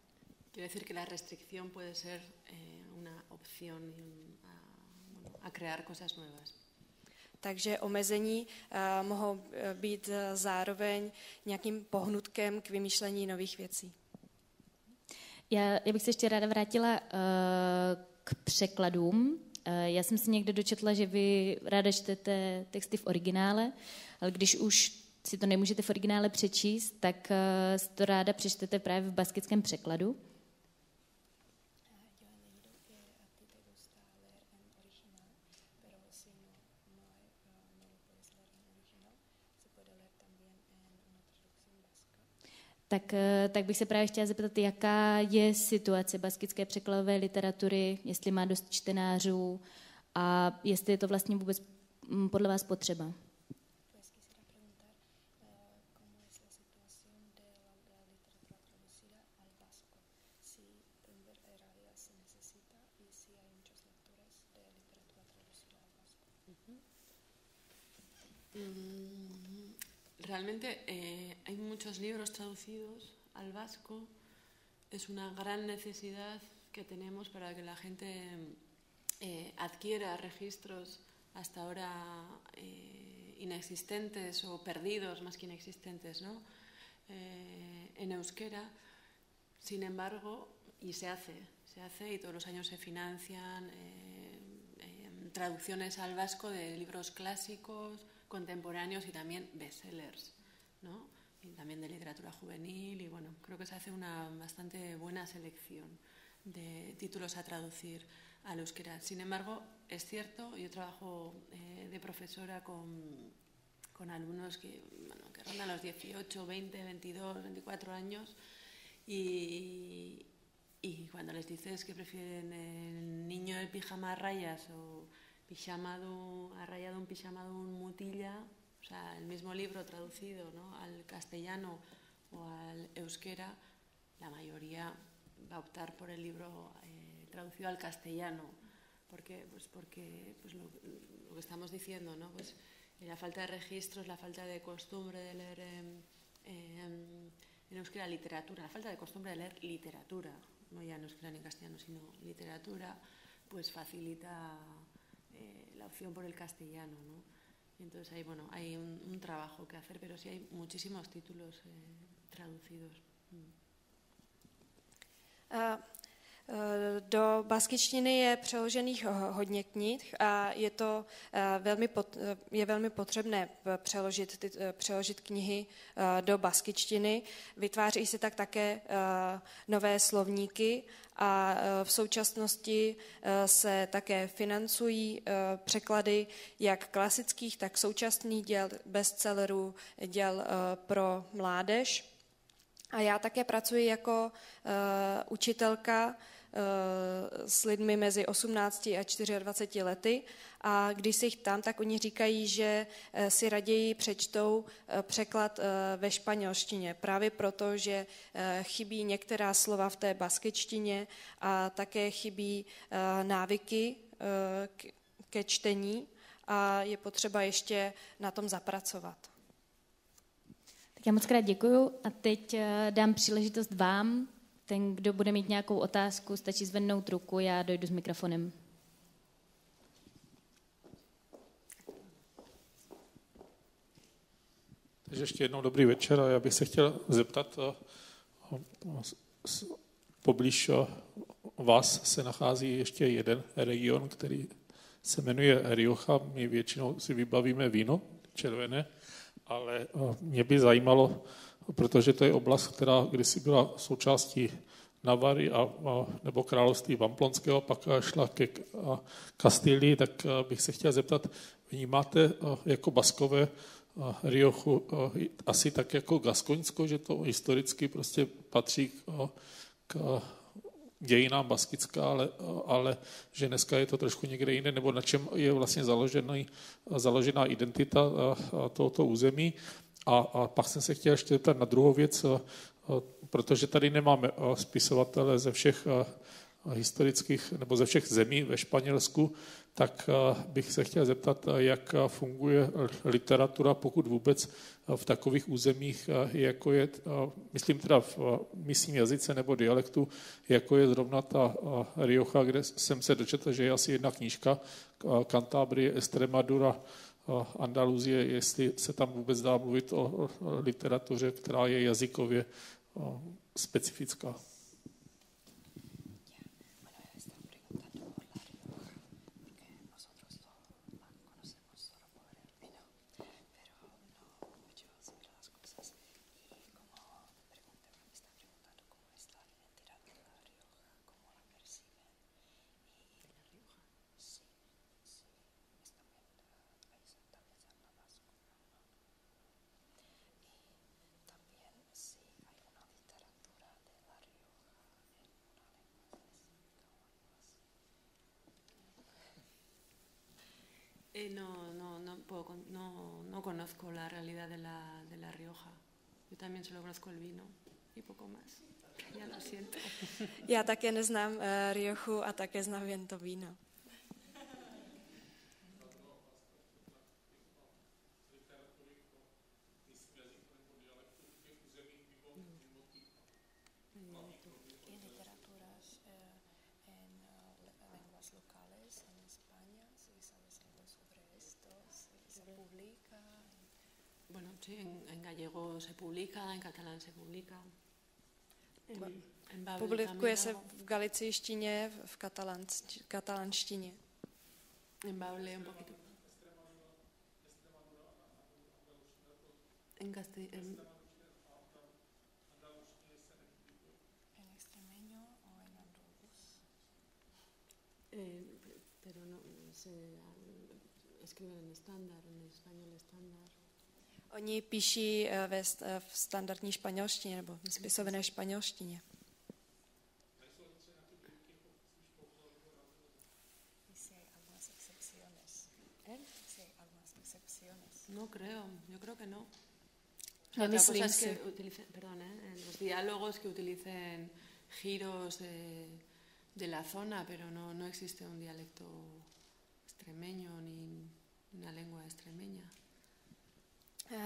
Quiero decir que la restricción puede ser una opción a, crear cosas nuevas. Takže omezení uh, mohou být zároveň nějakým pohnutkem k vymýšlení nových věcí. Já, já bych se ještě ráda vrátila uh, k překladům. Eh, já jsem si někde dočetla, že vy ráda čtete texty v originále, ale když už si to nemůžete v originále přečíst, tak eh, si to ráda přečtete právě v baskickém překladu. Tak, eh, tak bych se právě chtěla zeptat, jaká je situace baskické překladové literatury, jestli má dost čtenářů a jestli je to vlastně vůbec mm, podle vás potřeba. Realmente eh, hay muchos libros traducidos al vasco. Es una gran necesidad que tenemos para que la gente eh, adquiera registros hasta ahora eh, inexistentes o perdidos, más que inexistentes, ¿no? en euskera. Sin embargo, y se hace, se hace y todos los años se financian traducciones al vasco de libros clásicos, contemporáneos y también bestsellers, ¿no? Y también de literatura juvenil y bueno, creo que se hace una bastante buena selección de títulos a traducir al euskera. Sin embargo, es cierto, yo trabajo eh, de profesora con, con alumnos que, bueno, que rondan los 18, 20, 22, 24 años y, y cuando les dices que prefieren el niño de pijama a rayas o pijamado, ha rayado un pijamado un mutilla, o sea, el mismo libro traducido ¿no? al castellano o al euskera, la mayoría va a optar por el libro eh, traducido al castellano. ¿Por qué? Pues porque pues lo, que estamos diciendo, ¿no? Pues la falta de registros, la falta de costumbre de leer en, en euskera literatura, la falta de costumbre de leer literatura, no ya en euskera ni en castellano, sino literatura, pues facilita eh, la opción por el castellano, ¿no? Entonces hay, bueno, hay un, trabajo que hacer, pero sí hay muchísimos títulos eh, traducidos. Uh, do baskičtiny je přeložených hodně knih a je to velmi, pot, je velmi potřebné přeložit, ty, přeložit knihy do baskičtiny. Vytváří se tak také nové slovníky a v současnosti se také financují překlady jak klasických, tak současných děl, bestsellerů, děl pro mládež. A já také pracuji jako učitelka s lidmi mezi 18 a 24 lety a když se jich tam, tak oni říkají, že si raději přečtou překlad ve španělštině, právě proto, že chybí některá slova v té baskečtině a také chybí návyky ke čtení a je potřeba ještě na tom zapracovat. Tak já moc krát děkuju a teď eh, dám příležitost vám. Ten, kdo bude mít nějakou otázku, stačí zvednout ruku, já dojdu s mikrofonem. Takže ještě jednou dobrý večer a já bych se chtěl zeptat, eh, poblíž eh, vás se nachází ještě jeden region, který se jmenuje Rioja. My většinou si vybavíme víno červené, ale eh, mě by zajímalo, protože to je oblast, která kdysi byla součástí Navary a, a, nebo království Vamplonského, pak šla ke Kastilii, tak eh, bych se chtěl zeptat, vnímáte eh, jako baskové Riochu asi tak jako Gaskoňsko, že to historicky prostě patří k, k dějinám Baskická, ale, ale že dneska je to trošku někde jinde, nebo na čem je vlastně založený, založená identita tohoto území. A, a pak jsem se chtěl ještě zeptat na druhou věc, protože tady nemáme spisovatele ze všech historických nebo ze všech zemí ve Španělsku, tak bych se chtěl zeptat, jak funguje literatura, pokud vůbec v takových územích, jako je, myslím teda v místním jazyce nebo dialektu, jako je zrovna ta Rioja, kde jsem se dočetl, že je asi jedna knížka, Cantabria, Estremadura, Andaluzie, jestli se tam vůbec dá mluvit o literatuře, která je jazykově specifická. No, no, conozco la realidad de la, de la Rioja. Yo también solo conozco el vino y poco más. Ya lo siento. <laughs> Já také neznám uh, Riochu a také znám jen to víno. Sí, en, en, gallego se publica, en catalán se publica. En, en Publikuje se v galicijštině, v katalánštině. En Bable un poquito. En castellano. En, en extremeño o en andaluz. Eh, pero no se escriben en estándar, en español estándar. Oni píší eh, ve, eh, v standardní španělštině nebo v spisované španělštině. No creo, yo creo que no. No myslím es que utilicen, perdón, ¿eh? los diálogos que utilicen giros de, de la zona, pero no, no existe un dialecto extremeño ni una lengua extremeña.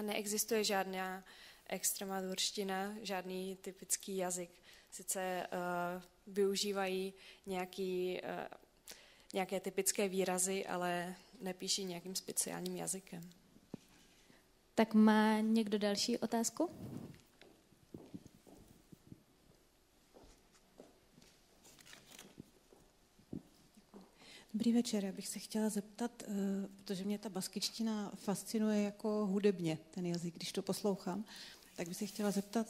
Neexistuje žádná extremadurština, žádný typický jazyk. Sice uh, využívají nějaký, uh, nějaké typické výrazy, ale nepíší nějakým speciálním jazykem. Tak má někdo další otázku? Dobrý večer, já bych se chtěla zeptat, eh, protože mě ta baskičtina fascinuje jako hudebně, ten jazyk, když to poslouchám, tak bych se chtěla zeptat,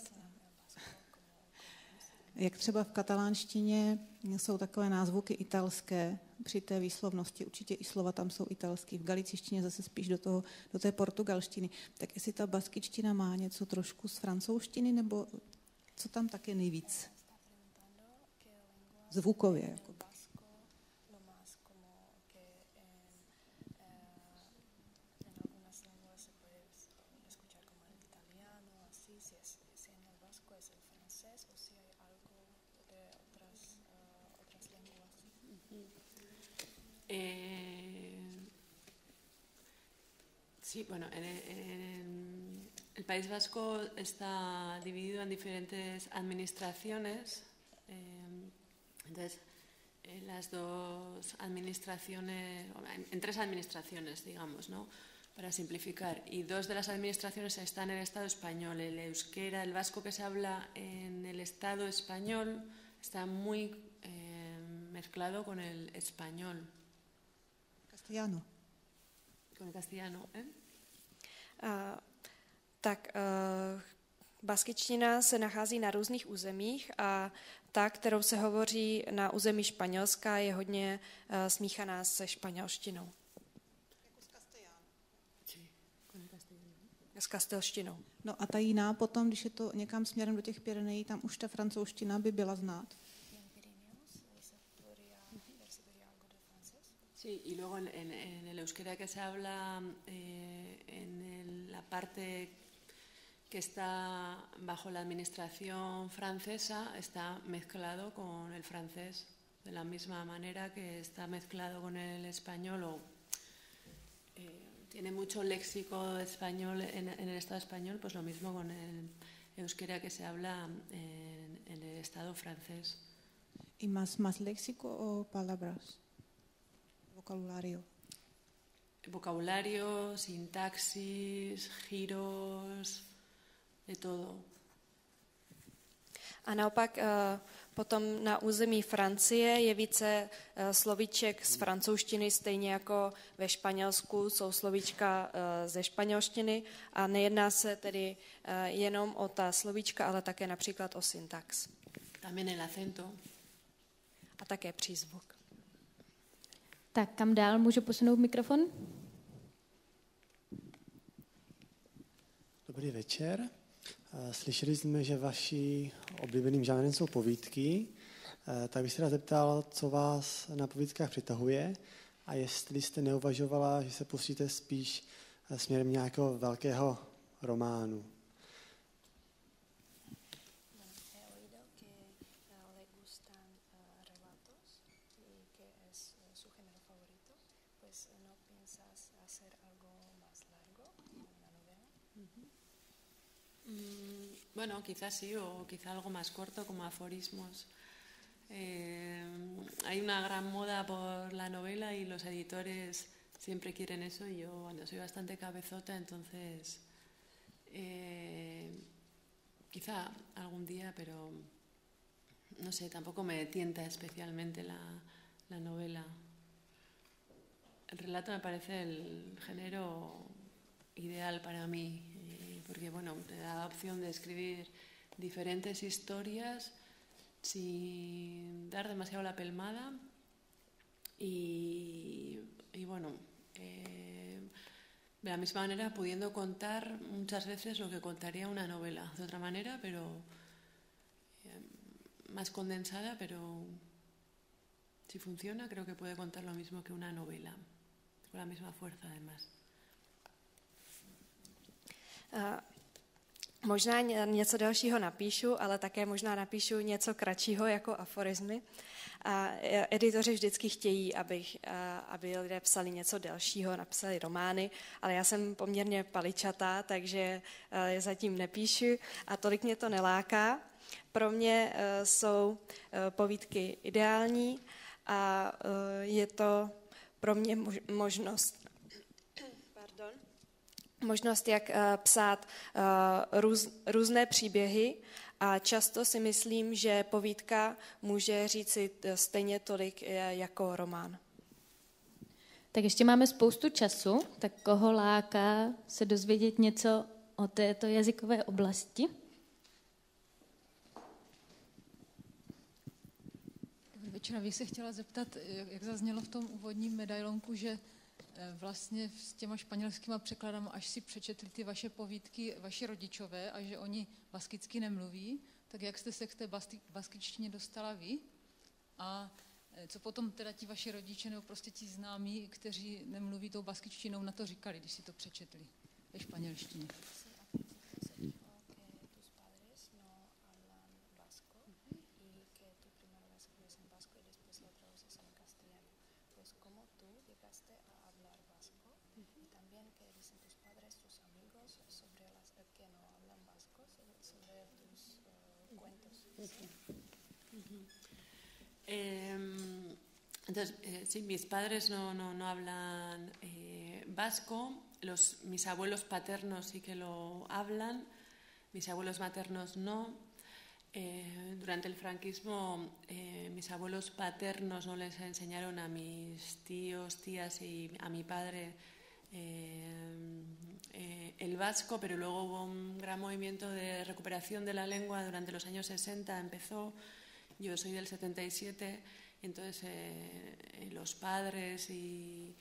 jak třeba v katalánštině jsou takové názvuky italské při té výslovnosti, určitě i slova tam jsou italský, v galicištině zase spíš do, toho, do té portugalštiny. Tak jestli ta baskičtina má něco trošku z francouzštiny, nebo co tam také nejvíc? zvukově. Jako. Sí, bueno, en, en el País Vasco está dividido en diferentes administraciones. eh, entonces, en las dos administraciones, en tres administraciones, digamos, ¿no? Para simplificar. Y dos de las administraciones están en el Estado español. El euskera, el vasco que se habla en el Estado español, está muy eh, mezclado con el español, Castellano. con el castellano. ¿eh? Tak uh, baskičtina se nachází na různých územích a ta, kterou se hovoří na území Španělska, je hodně uh, smíchaná se španělštinou, s kastelštinou. No a ta jiná potom, když je to někam směrem do těch Pyrenejí, tam už ta francouzština by byla znát. Sí, y luego en, el euskera que se habla eh, en el- la parte que está bajo la administración francesa está mezclado con el francés, de la misma manera que está mezclado con el español o eh, tiene mucho léxico español en, en el Estado español, pues lo mismo con el euskera que se habla en, en el Estado francés. I más, más léxico o palabras? Vocabulario. vocabulario, sintaxis, giros, de todo. A naopak eh, potom na území Francie je více eh, slovíček z francouzštiny, stejně jako ve Španělsku jsou slovíčka eh, ze španělštiny a nejedná se tedy jenom o ta slovíčka, ale také například o syntax También el acento. a také přízvuk. Tak kam dál můžu posunout mikrofon? Dobrý večer. Eh, Slyšeli jsme, že vaší oblíbeným žánrem jsou povídky. Eh, Tak bych se rád zeptal, co vás na povídkách přitahuje a jestli jste neuvažovala, že se pustíte spíš eh, směrem nějakého velkého románu. Bueno, quizás sí, o quizá algo más corto, como aforismos. Eh, hay una gran moda por la novela y los editores siempre quieren eso y yo soy bastante cabezota, entonces eh, quizá algún día, pero no sé, tampoco me tienta especialmente la, la novela. El relato me parece el género ideal para mí, porque bueno, te da la opción de escribir diferentes historias sin dar demasiado la pelmada y, bueno, eh, de la misma manera pudiendo contar muchas veces lo que contaría una novela, de otra manera, pero eh, más condensada, pero si funciona creo que puede contar lo mismo que una novela, con la misma fuerza además. A Možná ně- něco dalšího napíšu, ale také možná napíšu něco kratšího jako aforizmy. A e, editoři vždycky chtějí, abych, a, aby lidé psali něco delšího, napsali romány, ale já jsem poměrně paličatá, takže je zatím nepíšu a tolik mě to neláká. Pro mě jsou povídky ideální a je to pro mě mož- možnost možnost, jak eh, psát eh, růz, různé příběhy a často si myslím, že povídka může říci eh, stejně tolik jako román. Tak ještě máme spoustu času, tak koho láká se dozvědět něco o této jazykové oblasti? Dobrý večer, já bych se chtěla zeptat, jak zaznělo v tom úvodním medailonku, že vlastně s těma španělskýma překladama, až si přečetli ty vaše povídky vaši rodičové a že oni baskicky nemluví, tak jak jste se k té baskičtině dostala vy? A eh, co potom teda ti vaši rodiče nebo prostě ti známí, kteří nemluví tou baskičtinou, na to říkali, když si to přečetli ve španělštině? Sí, mis padres no, no, no hablan eh, vasco, los, mis abuelos paternos sí que lo hablan, mis abuelos maternos no. Eh, durante el franquismo, eh, mis abuelos paternos no les enseñaron a mis tíos, tías y a mi padre eh, eh, el vasco, pero luego hubo un gran movimiento de recuperación de la lengua durante los años 60, empezó, yo soy del 77, entonces eh, los padres y,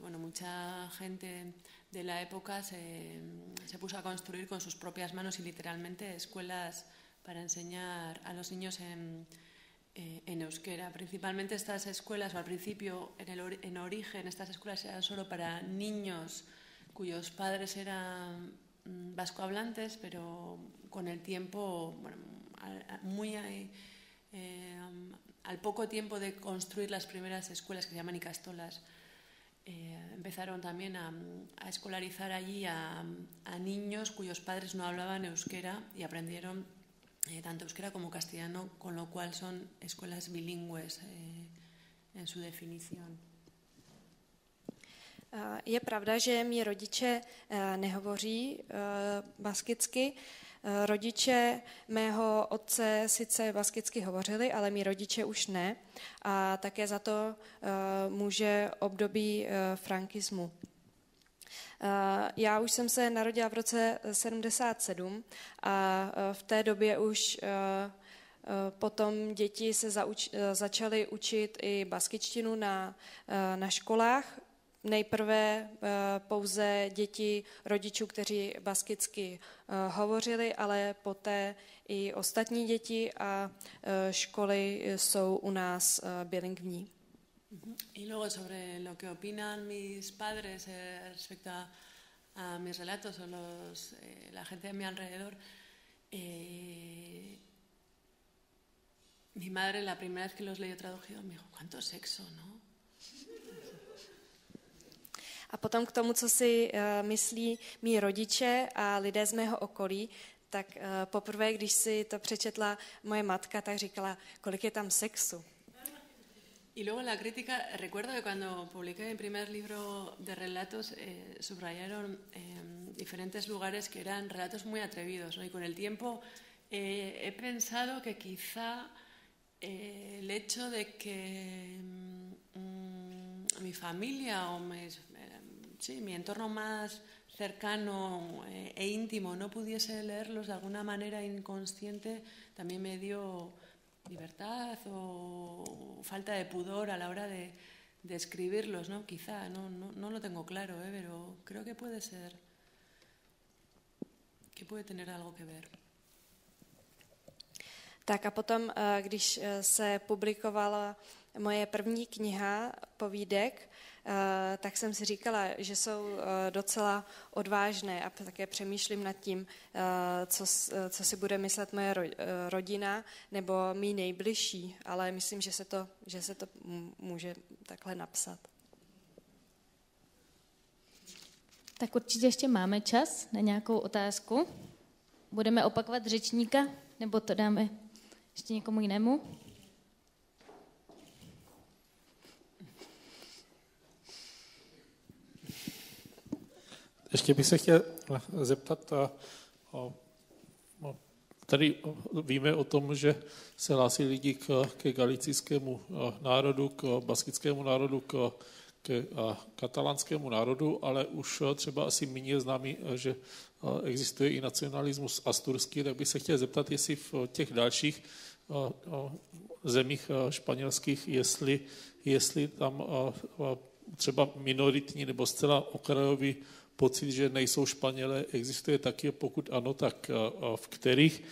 bueno, mucha gente de la época se, puso a construir con sus propias manos y literalmente escuelas para enseñar a los niños en, eh, euskera. Principalmente estas escuelas, o al principio, en, el, ori- en origen, estas escuelas eran solo para niños cuyos padres eran mm, vascohablantes, pero con el tiempo, muy eh, eh, al poco tiempo de construir las primeras escuelas que se llaman icastolas, eh, empezaron también a, escolarizar allí a, niños cuyos padres no hablaban euskera y aprendieron eh, tanto euskera como castellano, con lo cual son escuelas bilingües eh, en su definición. Je pravda, že mý rodiče eh, nehovoří eh, baskicky. Eh, Rodiče mého otce sice baskicky hovořili, ale mý rodiče už ne. A také za to eh, může období eh, frankismu. Já už jsem se narodila v roce 77 a v té době už potom děti se zauč, začaly učit i baskičtinu na, na školách. Nejprve eh, pouze děti rodičů, kteří baskicky eh, hovořili, ale poté i ostatní děti a eh, školy jsou u nás bilingvní. Y luego sobre lo que opinan mis padres eh, respecto a, a mis relatos o los, eh, la gente de mi alrededor, eh, mi madre la primera vez que los leyó traducido me dijo, ¿cuánto sexo, no? A potom k tomu, co si eh, myslí mý rodiče a lidé z mého okolí, tak eh, poprvé, když si to přečetla moje matka, tak říkala, kolik je tam sexu. Y luego la crítica, recuerdo que cuando publiqué mi primer libro de relatos, eh, subrayaron eh, diferentes lugares que eran relatos muy atrevidos, ¿no? Y con el tiempo eh, he pensado que quizá eh, el hecho de que mm, mi familia o mis, sí, mi entorno más cercano eh, e íntimo no pudiese leerlos de alguna manera inconsciente, también me dio libertad o falta de pudor a la hora de, de escribirlos, ¿no? Quizá, no, no, no lo tengo claro, ¿eh? pero creo que puede ser, que puede tener algo que ver. Tak a potom, eh, když eh, se publikovala moje první kniha povídek, tak jsem si říkala, že jsou eh, docela odvážné a také přemýšlím nad tím, eh, co, eh, co si bude myslet moje ro- eh, rodina nebo mý nejbližší, ale myslím, že se to, že se to může takhle napsat. Tak určitě ještě máme čas na nějakou otázku. Budeme opakovat řečníka, nebo to dáme ještě někomu jinému? Ještě bych se chtěl zeptat, a, tady víme o tom, že se hlásí lidi k, ke galicijskému národu, k baskickému národu, k, k katalánskému národu, ale už třeba asi méně je známý, že existuje i nacionalismus asturský, tak bych se chtěl zeptat, jestli v těch dalších zemích španělských, jestli, jestli tam třeba minoritní nebo zcela okrajový pocit, že nejsou Španělé, existuje taky, pokud ano, tak v kterých,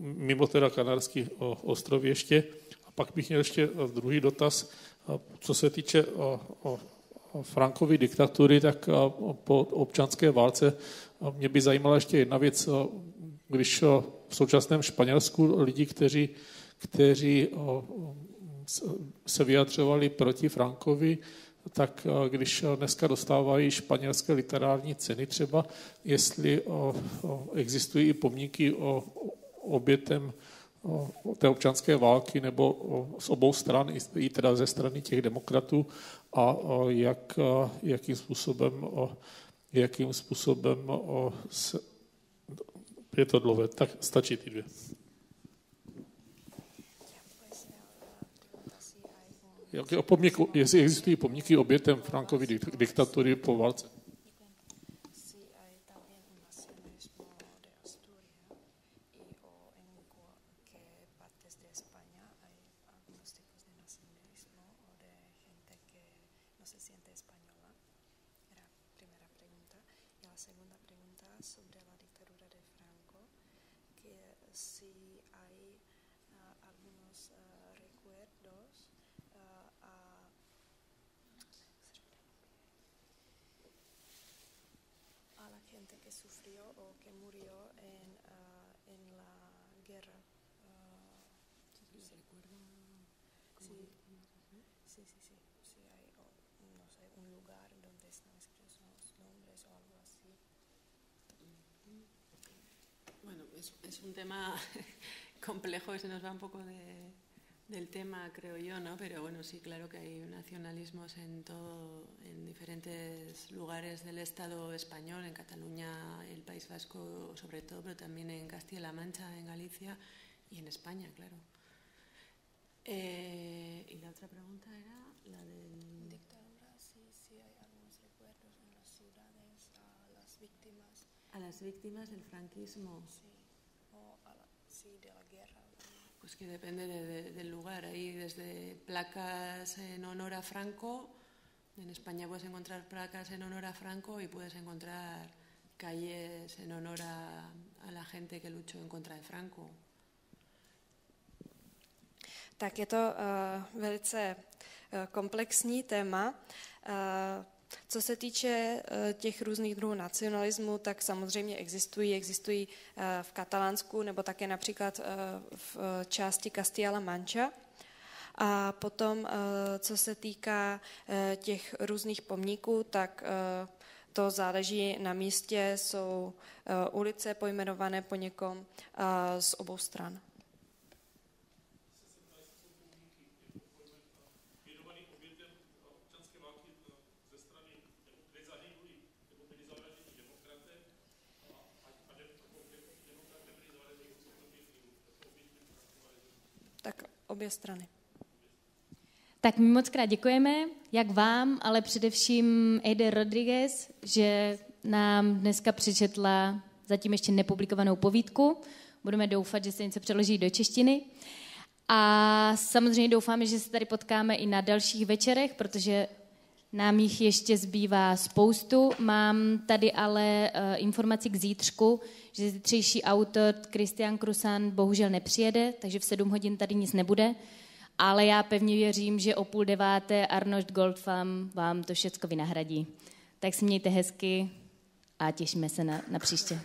mimo teda Kanárský ostrov ještě. A pak bych měl ještě druhý dotaz. Co se týče Frankovy diktatury, tak po občanské válce mě by zajímala ještě jedna věc. Když v současném Španělsku lidi, kteří, kteří se vyjadřovali proti Frankovi, tak když dneska dostávají španělské literární ceny třeba, jestli existují i pomníky o obětem té občanské války nebo z obou stran, i teda ze strany těch demokratů a jak, jakým způsobem, jakým způsobem se, je to dlouhé, tak stačí ty dvě. Jaké pomníky, jestli existují pomníky obětem Frankovy diktatury po válce? Es un tema <laughs> complejo que se nos va un poco del tema, creo yo, ¿no? Pero bueno, sí, claro que hay nacionalismos en todo, en diferentes lugares del Estado español, en Cataluña, el País Vasco sobre todo, pero también en Castilla-La Mancha, en Galicia y en España, claro. Eh, y la otra pregunta era la del... Dictadura, sí, sí hay algunos recuerdos en las ciudades a las víctimas. A las víctimas del franquismo. Sí. De la guerra? Pues que depende del lugar. Hay desde placas en honor a Franco. En España puedes encontrar placas en honor a Franco y puedes encontrar calles en honor a, la gente que luchó en contra de Franco. Tak je to uh, velice uh, komplexní téma. Uh, Co se týče eh, těch různých druhů nacionalismu, tak samozřejmě existují. Existují eh, v Katalánsku nebo také například eh, v části Castilla-La Mancha. A potom, co se týká těch různých pomníků, tak to záleží na místě, jsou ulice pojmenované po někom z obou stran. Obě strany. Tak my moc krát děkujeme, jak vám, ale především Eide Rodriguez, že nám dneska přečetla zatím ještě nepublikovanou povídku. Budeme doufat, že se něco přeloží do češtiny. A samozřejmě doufáme, že se tady potkáme i na dalších večerech, protože nám jich ještě zbývá spoustu. Mám tady ale uh, informaci k zítřku, že zítřejší autor Christian Krusan bohužel nepřijede, takže v 7 hodin tady nic nebude. Ale já pevně věřím, že o půl deváté Arnold Goldfam vám to všechno vynahradí. Tak si mějte hezky a těšíme se na, na příště.